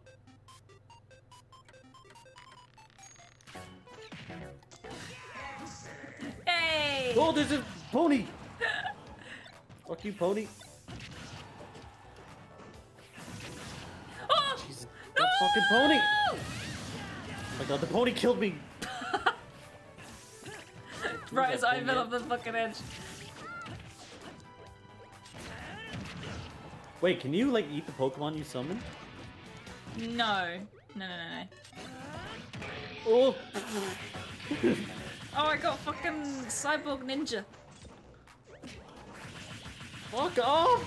Hey! Oh, there's a pony. Fuck you, pony. Oh! Jesus, No! that fucking pony. Oh my god, the pony killed me. Right as I fell off the fucking edge. Wait, can you like eat the Pokemon you summon? No. No, no, no, no. Oh. Oh, I got fucking Cyborg Ninja. Fuck off!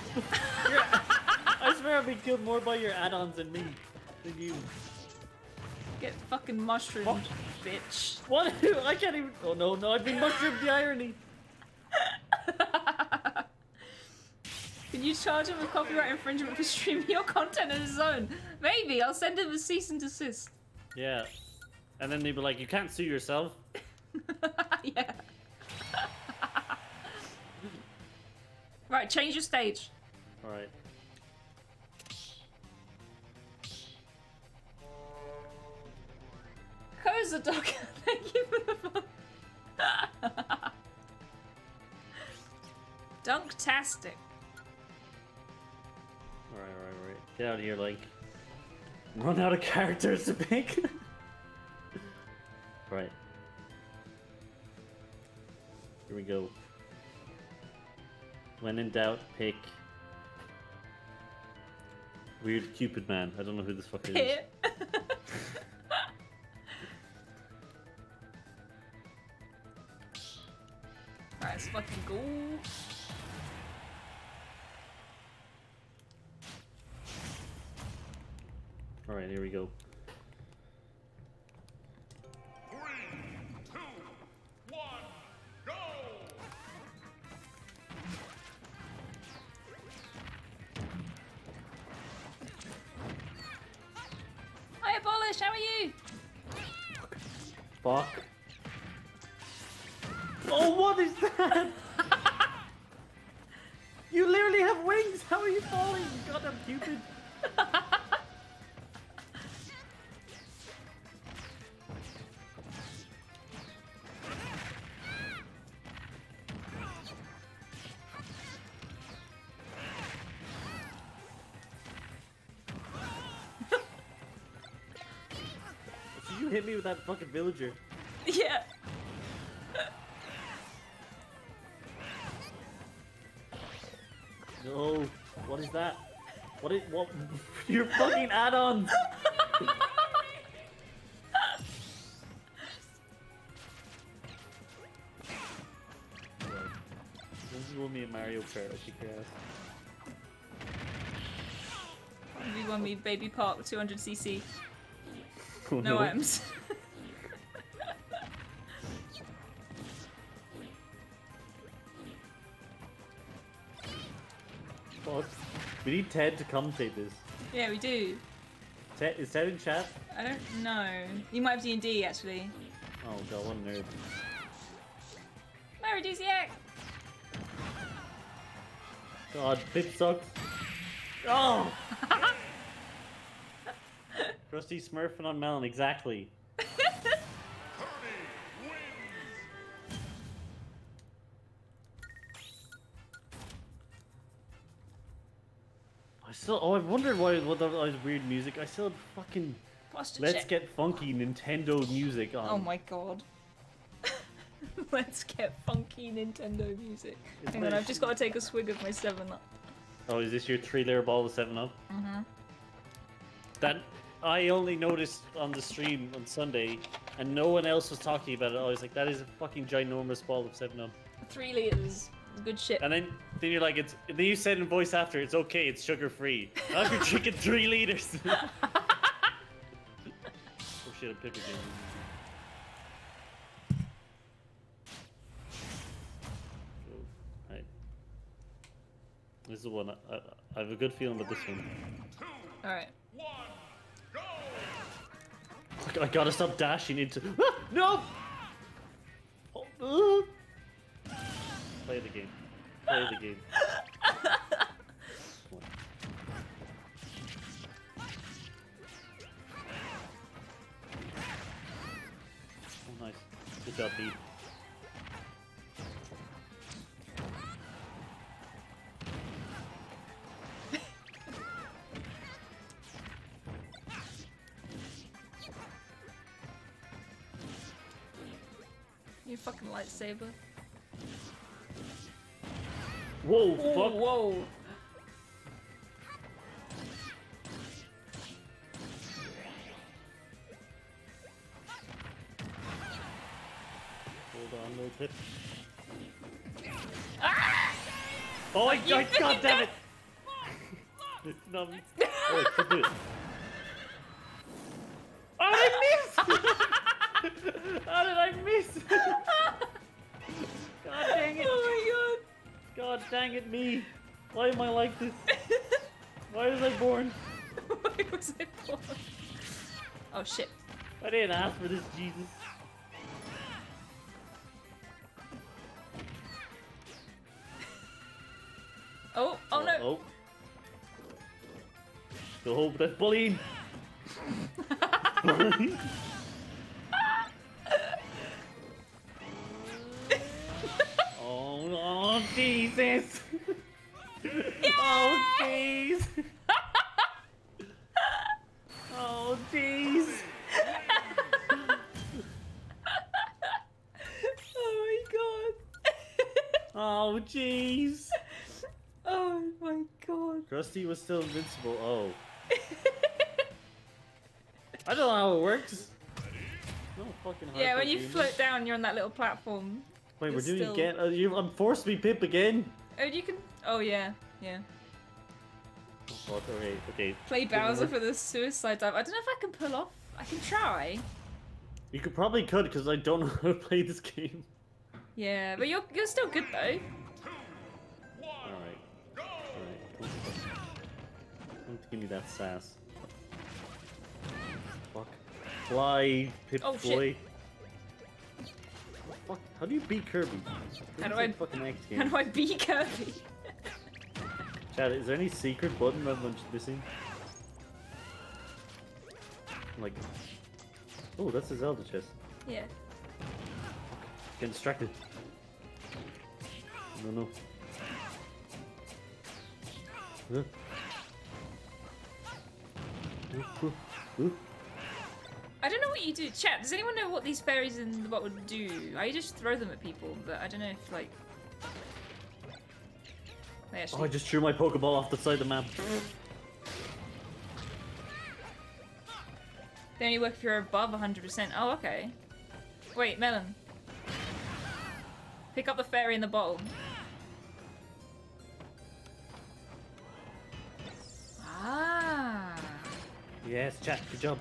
I swear I've been killed more by your add-ons than me. Than you. Get fucking mushroomed, Fuck. bitch. What? I can't even. Oh no, no, I've been mushroomed the irony. Can you charge him with copyright infringement for streaming your content in his own? Maybe. I'll send him a cease and desist. Yeah. And then they'd be like, you can't sue yourself. yeah. right, change your stage. Alright. Rosa Dog, thank you for the fun. Dunktastic. Alright, alright, alright. Get out of here, Link. Run out of characters to pick. right. Here we go. When in doubt, pick. Weird Cupid man. I don't know who this fuck is. Let's fucking go. Alright, here we go. You literally have wings. How are you falling? You goddamn Cupid. Hit me with that fucking villager? Yeah. What is what? Your fucking add-ons. This is me in Mario Kart. I kick your ass. You won me Baby Park 200cc. Oh, No items. Need Ted to commentate this. yeah, we do. Ted is Ted in chat? I don't know. You might have D&D, actually. Oh god, what a nerd. Mary Duziak! God, Pip sucks. Oh! Crusty smurfing on Melon, exactly. Wondered why what that was weird music. I still fucking Let's check. Get Funky Nintendo music on. Oh my god. Let's get funky Nintendo music. It's Hang on. I've just got to take a swig of my 7 Up. Oh, is this your three-layer ball of Seven Up? Mm-hmm. That I only noticed on the stream on Sunday, and no one else was talking about it. I was like, that is a fucking ginormous ball of Seven Up. 3 litres. Good shit. And then, then you're like, it's. Then you said in voice after, it's okay, it's sugar free. I've been drinking three liters. oh shit, I'm picking again. Oh, right. This is the one. I, I, I have a good feeling about this one. Alright. One, go! I gotta stop dashing into. Ah, no! Oh, uh. Play the game. Play the game. Oh, nice. Good job, B. You fucking lightsaber. Whoa, Whoa, fuck! whoa. Hold on, little tip. Oh, I, I, God damn oh, it! no, wait, am I like this? Why was I born? Why was I born? Oh shit. I didn't ask for this, Jesus. Oh, oh, oh no! Oh. Go home, that's bullying! oh, oh, Jesus! Still invincible. Oh. I don't know how it works. No fucking Yeah, when you game. float down, you're on that little platform. Wait, we're you're doing still- again. Uh, you um, forced to be Pip again. Oh, you can. Oh yeah, yeah. Oh, fuck, okay, okay. Play Bowser for the suicide dive. I don't know if I can pull off. I can try. You could probably could because I don't know how to play this game. Yeah, but you're you're still good though. Give me that sass. Fuck. Fly, Pip Oh, shit. boy. Fuck. How do you beat Kirby? How do This is I- a fucking X game. How do I beat Kirby? Chad, is there any secret button that I'm just missing? Like. Oh, that's a Zelda chest. Yeah. Get distracted. No, no. Huh? I don't know what you do. Chat, does anyone know what these fairies in the bottle do? I just throw them at people, but I don't know if like. They actually. Oh, I just threw my Pokeball off the side of the map. They only work if you're above 100%. Oh, okay. Wait, Melon. Pick up the fairy in the bottle. Yes, chat, good job.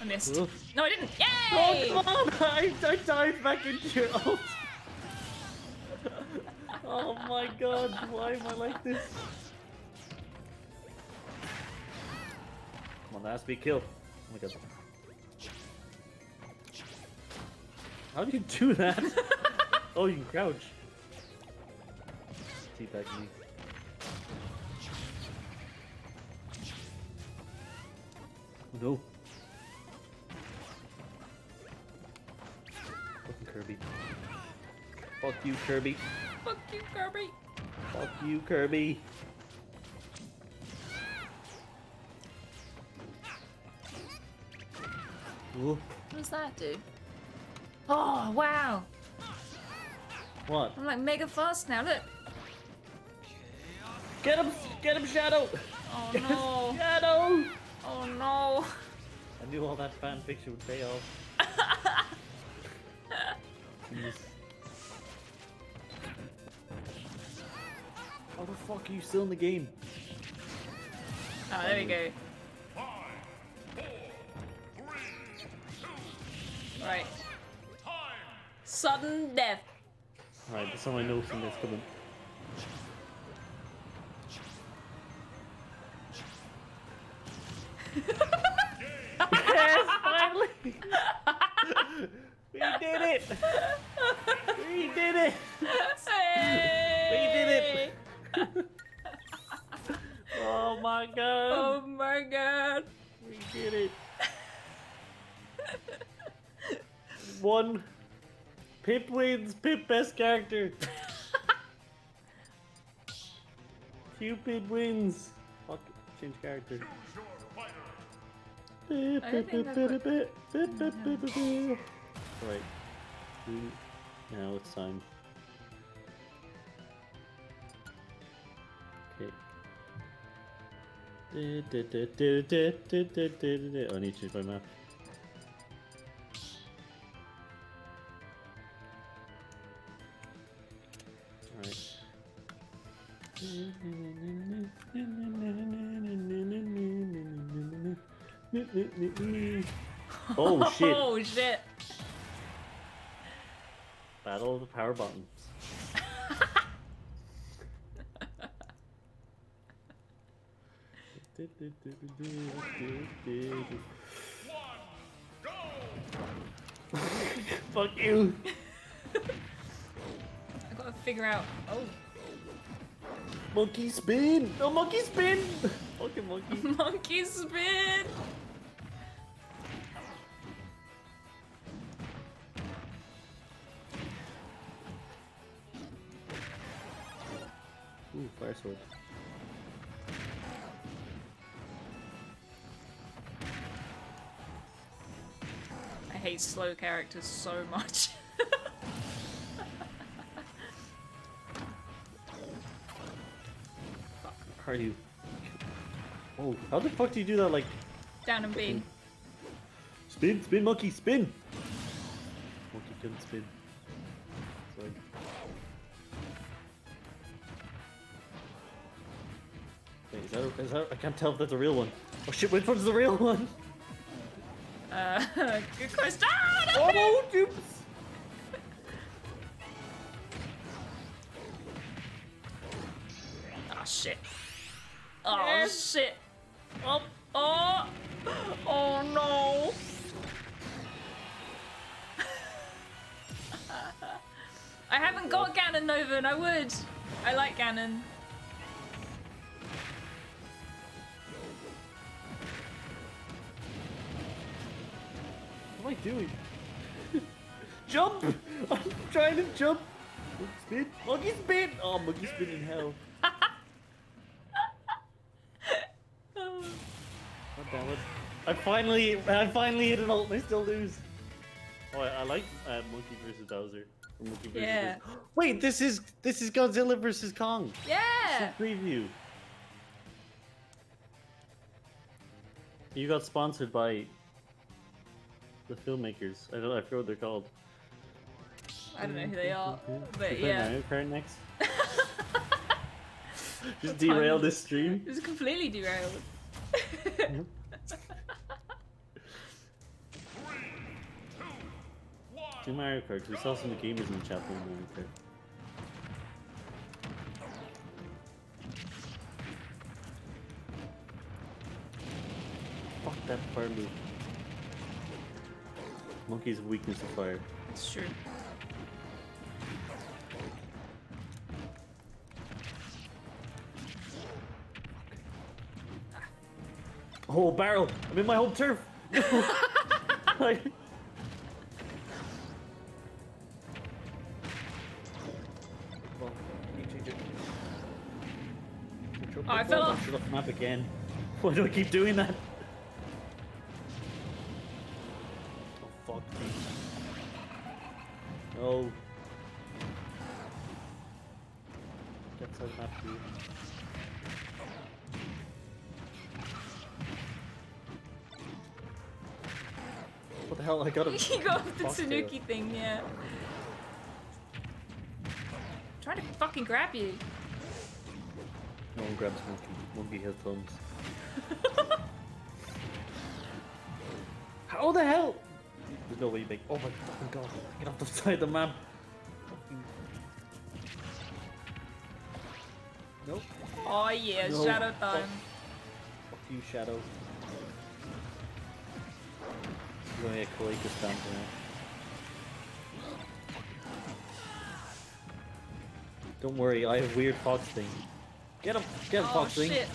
I missed. Ooh. No, I didn't. Yay! Oh, come on! I, I dived back into your ult. oh my god, why am I like this? Come on, that has to be a kill. Oh my god. How do you do that? oh, you can crouch. Teabag me. No. Fucking Kirby. Fuck you, Kirby. Fuck you, Kirby. Fuck you, Kirby. Ooh. What does that do? Oh, wow. What? I'm like mega fast now. Look. Get him! Get him, Shadow! Oh no. Shadow! Oh no. I knew all that fan fiction would pay off. Jeez. How the fuck are you still in the game? Oh, there we go. Five, four, three, two, Right. time. Sudden death. Alright, that's how I know something's coming. One. Pip wins. Pip best character. Cupid wins. Fuck. Change character. Choose your fighter. Bip, bip, bip, bip, bip, bip, bip, bip, bip, bip. Right. Mm, Now it's time. Okay. I need to change my map. Oh shit! Oh shit. Battle of the power buttons. Fuck you! I gotta figure out. Oh. Monkey spin! No monkey spin! Fucking monkey. Monkey spin! Sword. I hate slow characters so much. Fuck. Are you? Oh, how the fuck do you do that? Like, Down and B. spin, spin, monkey, spin. Monkey couldn't spin. Is that? I can't tell if that's a real one. Oh shit! Which one's the real one? Uh, good question. No! Oh, oops. Trying to jump. Spin, monkey spin. Oh, monkey spin in hell. God damn it. I finally, I finally hit an ult and I still lose. Oh, I, I like uh, Monkey versus Bowser. Monkey versus Yeah. Bowser. Wait, this is this is Godzilla versus Kong. Yeah. Preview. You got sponsored by the filmmakers. I don't know. I forgot what they're called. I don't know who they are, Should but play yeah. Mario Kart next. Just derail this stream. It was completely derailed. Do Mario Kart. We saw some gamers in the chat playing Mario Kart. Fuck that fire move. Monkey's weakness of fire. It's true. Oh, barrel! I'm in my home turf! Like- Well, can you change it? Control- Oh, I fell off. Shut off the map again. Why do I keep doing that? Got him. you got the. Tanuki thing, yeah. trying to fucking grab you. No one grabs monkey. Monkey has thumbs. How the hell? There's no way you make. Oh my fucking god! Get off the side of the map. Nope. Oh yeah, No, shadow fuck. time. Fuck you, Shadow. Gonna get Kalika stamped. Don't worry, I have weird fox thing. Get him! Get him, Oh fox thing!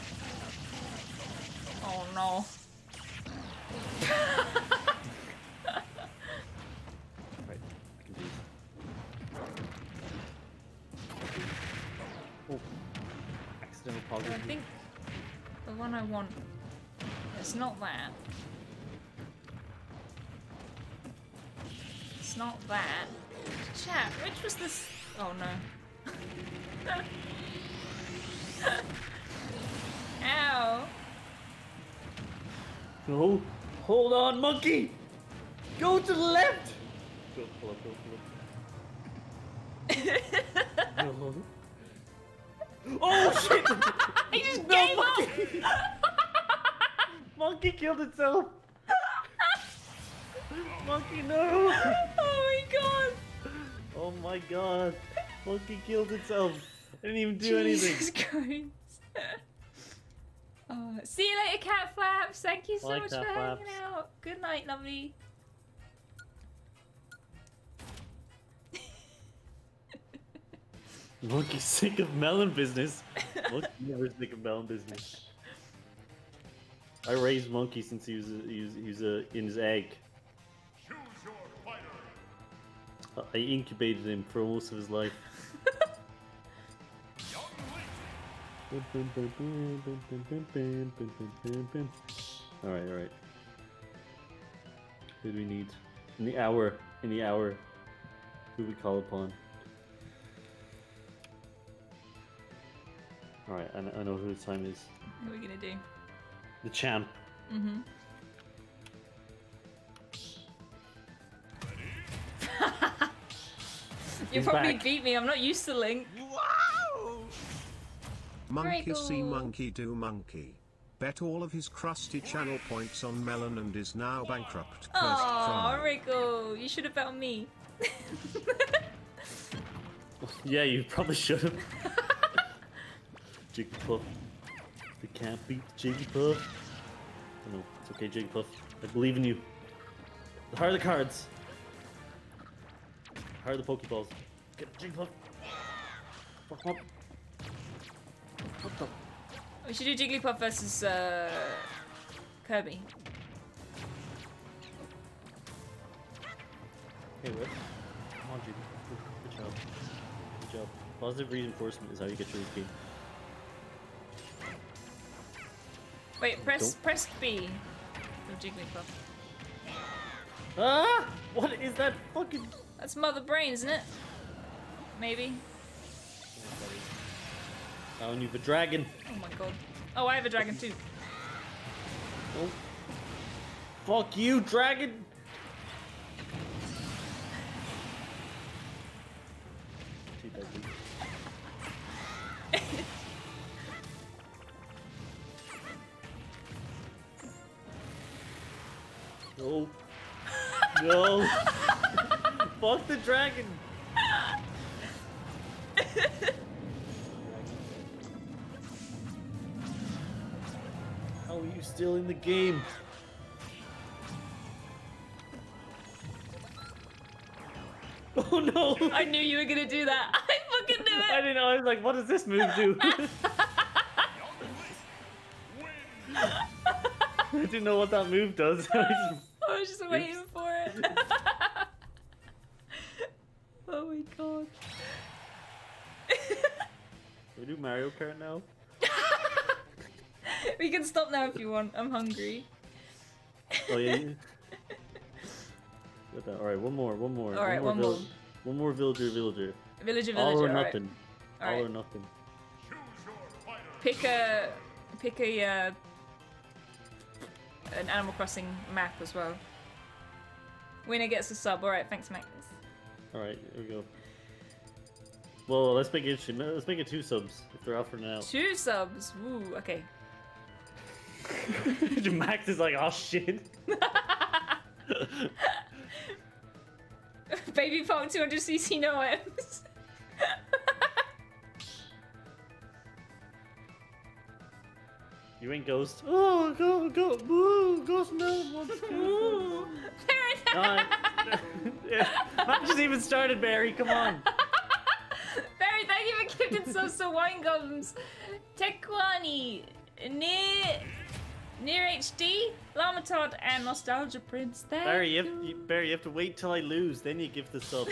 Oh no. On, monkey! Go to the left! Go, pull up, go, pull up. Oh shit! I just No, gave monkey! up! monkey killed itself! monkey, no! oh my god! Oh my god! Monkey killed itself! I didn't even do anything! Jesus Christ. Oh, see you later, Cat Flaps. Thank you so Bye, much Cat for hanging out. Good night, lovely. Monkey's sick of melon business. Monkey never sick of melon business. I raised Monkey since he was he was, he was uh, in his egg. Choose your fighter. I incubated him for most of his life. Alright, alright. Who do we need? In the hour, in the hour, who we call upon? Alright, I, I know whose time is. What are we gonna do? The champ. Mm-hmm. You probably back. beat me. I'm not used to Link. Monkey see monkey do monkey. Bet all of his crusty channel points on Melon and is now bankrupt. Cursed Oh, try. Rico, you should have bet on me. Yeah, you probably should have. Jigglypuff. We can't beat Jigglypuff. Oh, no, it's okay, Jigglypuff. I believe in you. The higher the cards. The higher the Pokeballs. Get Jigglypuff. Fuck up. What the? We should do Jigglypuff versus uh, Kirby. Hey, what? Come on, Jigglypuff. Good job. Good job. Positive reinforcement is how you get your XP. Wait, press Don't- press B for Jigglypuff. Ah! What is that fucking? That's Mother Brain, isn't it? Maybe. Oh, and you've a dragon. Oh my god. Oh, I have a dragon too. Oh. Fuck you, dragon! No. No. Fuck the dragon. How are you still in the game? Oh no! I knew you were gonna do that. I fucking knew it. I didn't know. I was like, what does this move do? I didn't know what that move does. I just- I was just waiting for it. oh my god. we do Mario Kart now? We can stop now if you want. I'm hungry. Oh yeah. you- Got that. All right, one more, one more. All right, one more. vill- One more villager, villager. Villager, villager. All or alright. nothing. All Alright. or nothing. Choose your fighter. Pick a pick a uh, an Animal Crossing map as well. Winner gets a sub. All right, thanks, Max. All right, here we go. Well, let's make it interesting. Let's make it two subs if they're offering it out. Two subs. Woo. Okay. Max is like, oh shit. Baby Park 200cc no items. You ain't Ghost. Oh, go, go, boo, Ghost no. Ooh. Uh, yeah. Match has even started, Barry. Come on. Barry, thank you for gifting subs to Wine Gums, Tekwani, Near, Near HD, Llama Todd, and Nostalgia Prince. Thank Barry, you have, you, Barry, you have to wait till I lose, then you give the sub.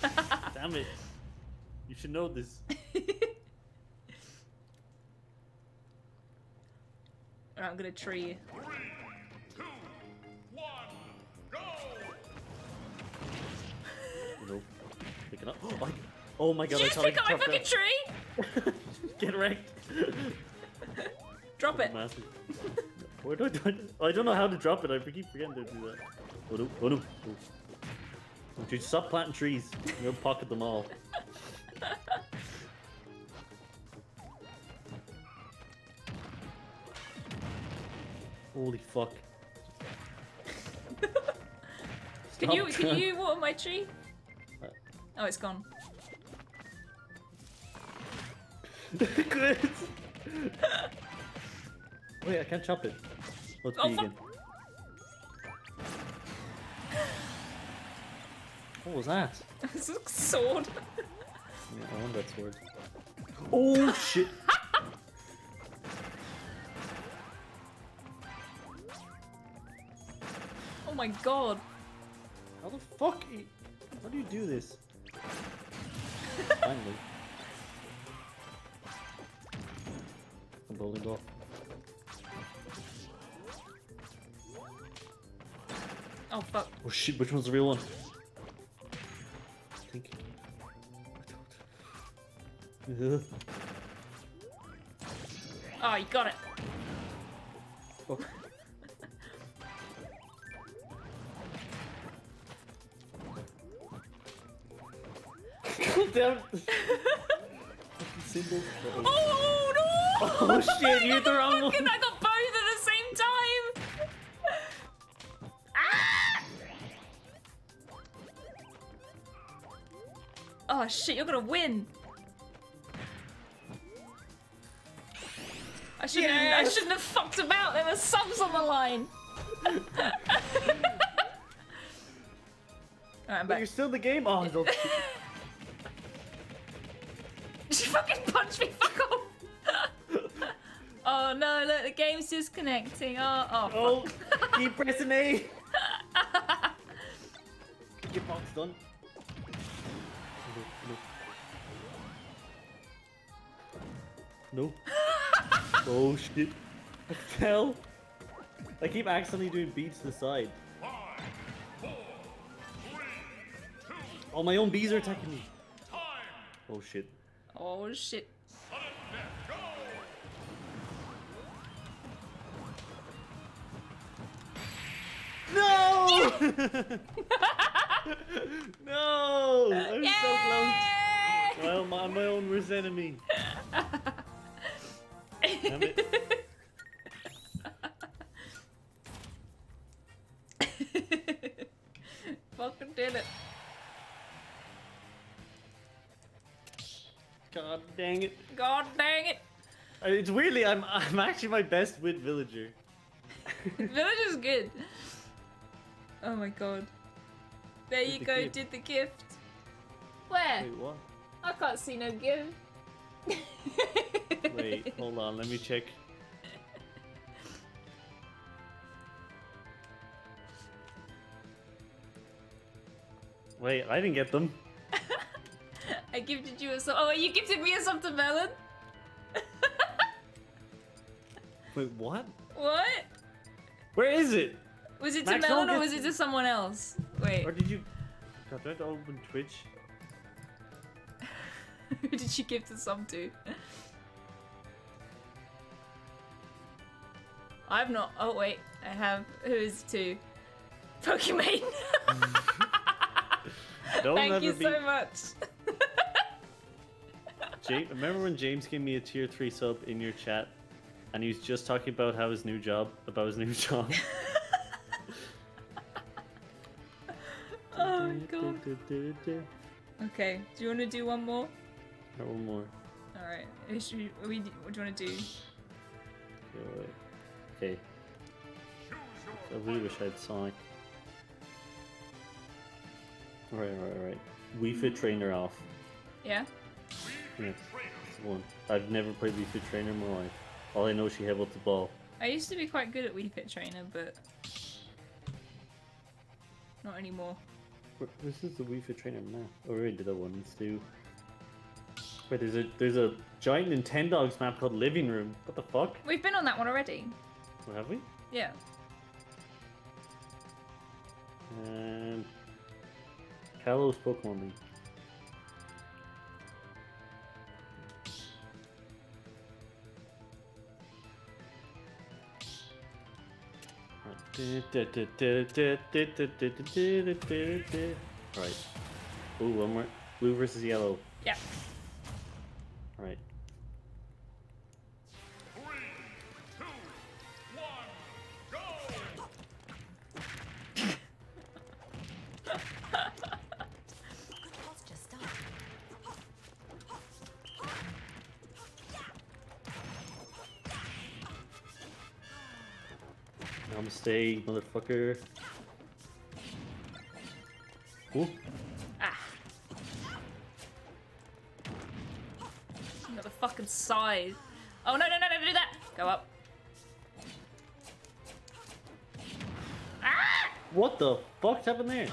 Damn it. You should know this. I'm gonna tree you. Three, two, one, go! Nope. Picking up. Oh, I, oh my god, Did you I just thought I pick up my fucking tree? Get wrecked. Drop it. Where do I, do I, I don't know how to drop it. I keep forgetting to do that. Oh no! Oh no! Oh. Dude, stop planting trees. You'll pocket them all. Holy fuck! Can you can you water my tree? Oh, it's gone. Good. Wait, I can't chop it. Let's Oh, be What was that? it's a sword. Yeah, I want that sword. Oh shit! Oh my god. How the fuck? y- How do you do this? Finally. fucking bowling ball. Oh fuck. Oh shit, which one's the real one? I think. I don't. Oh, ah, you got it. Fuck. Damn. Fucking symbol. Oh no! Oh shit, you hit the wrong one. I got shit, you're gonna win. I shouldn't. I shouldn't have fucked about. There were subs on the line. I'm But you're still in the game? Oh. She fucking punched me. Fuck off. oh no! Look, the game's disconnecting. Oh, oh. Oh, keep pressing A. Get your box oh shit. I fell. I keep accidentally doing beats to the side. Five, four, three, two, Oh, my own bees are attacking me. time. Oh shit. Oh shit. Sudden death, go. No! no! I'm so close. Yay! Well, my, my own worst enemy. Damn it. Fucking did it. God dang it. God dang it. It's weirdly, I'm I'm actually my best with villager. Villager's good. Oh my god. There Did you the go, gift. did the gift. Where? Wait? I can't see no gift. Wait, hold on, let me check. Wait, I didn't get them. I gifted you a sub. Oh, you gifted me a to Melon? Wait, what? what? Where is it? Was it to Max, Melon or was it to someone else? Wait, Or did you? God, do I to open Twitch? who did you give the sub to? I've not. Oh wait, I have. Who is it to? Pokemon. Don't Thank you be. so much. Ja- remember when James gave me a tier three sub in your chat, and he was just talking about how his new job, about his new job. oh my god. Okay, do you want to do one more? Or one more. All right. Who should we, what do you want to do? Okay, wait. Okay. I really wish I had Sonic. Right, right, right. Wii Fit Trainer off. Yeah. Yeah, trainer. it's the one. I've never played Wii Fit Trainer in my life. All I know is she headbutts the ball. I used to be quite good at Wii Fit Trainer, but not anymore. This is the Wii Fit Trainer now. Oh, we already did that one. Let's do. Wait, there's a there's a giant Nintendogs map called Living Room. What the fuck? We've been on that one already. Have we? Yeah. Um, Kalos Pokemon League. Right. Ooh, one more. Blue versus yellow. Yeah. Right. Namaste, motherfucker. Ooh. Ah. The fucking side. Oh no no no no! Do that. Go up. Ah! What the fuck's happened there?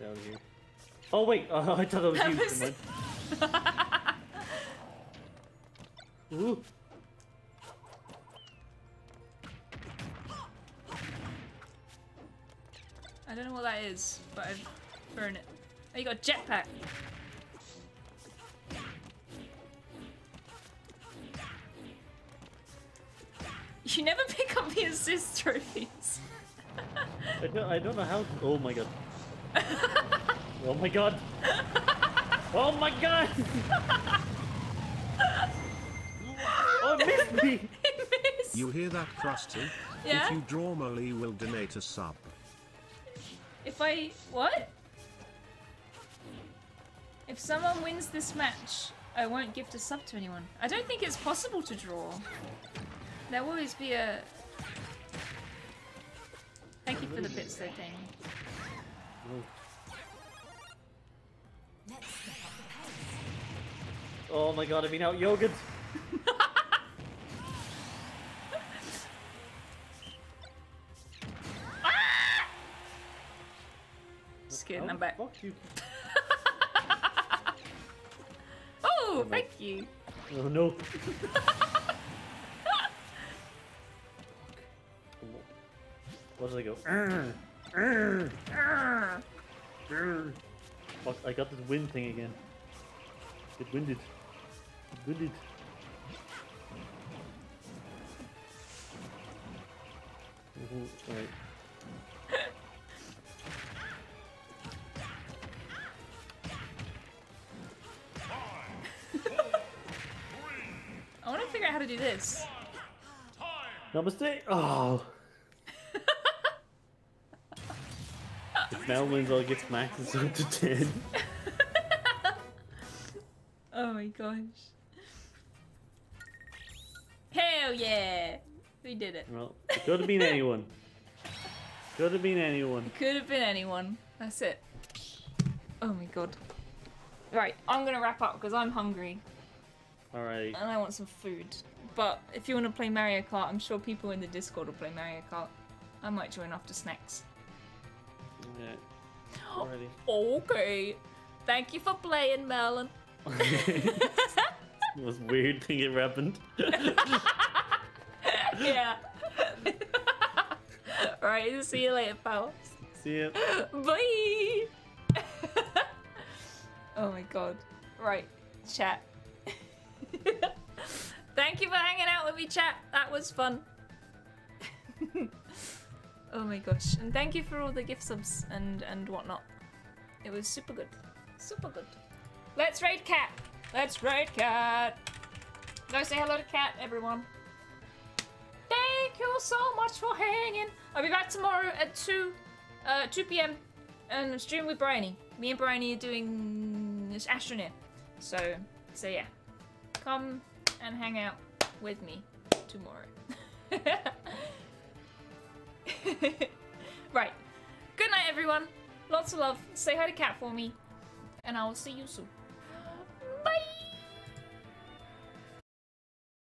Of here. Oh wait, uh, I thought that was That you. was- Ooh. What that is, but I've thrown it. Oh, you got a jetpack. You never pick up the assist trophies. I don't, I don't know how. Oh my god. oh my god. Oh my god. oh, it missed me. It missed. You hear that, Crusty? Yeah? If you draw Molly will donate a sub. If I what? If someone wins this match, I won't gift a sub to anyone. I don't think it's possible to draw. There will always be a. Thank you for the bits, though, pace. Oh my god, I've been out yogurt. Back. Fuck you. Oh, thank you. Oh no. What did I go? Arr, arr, Arrgh. arr. I got this wind thing again. It winded. It winded. Namaste. Oh. if Mel wins, I'll get maxes up to 10. Oh my gosh. Hell yeah! We did it. Well, it could have been anyone. Could have been anyone. Could have been anyone. That's it. Oh my god. Right, I'm gonna wrap up because I'm hungry Alright. and I want some food. But if you want to play Mario Kart, I'm sure people in the Discord will play Mario Kart. I might join after snacks. Yeah. Alrighty. Okay. Thank you for playing, Melon. Most weird thing ever happened. yeah. right, see you later, pal. See ya. Bye. oh my god. Right, chat. Thank you for hanging out with me, chat. That was fun. oh my gosh. And thank you for all the gift subs and, and whatnot. It was super good. Super good. Let's raid cat. Let's raid cat. Go say hello to cat, everyone. Thank you so much for hanging. I'll be back tomorrow at 2 uh, 2 p.m. and stream with Bryony. Me and Bryony are doing this astronaut. So, so yeah. Come and hang out with me tomorrow. right. Good night, everyone. Lots of love. Say hi to Cat for me. And I will see you soon.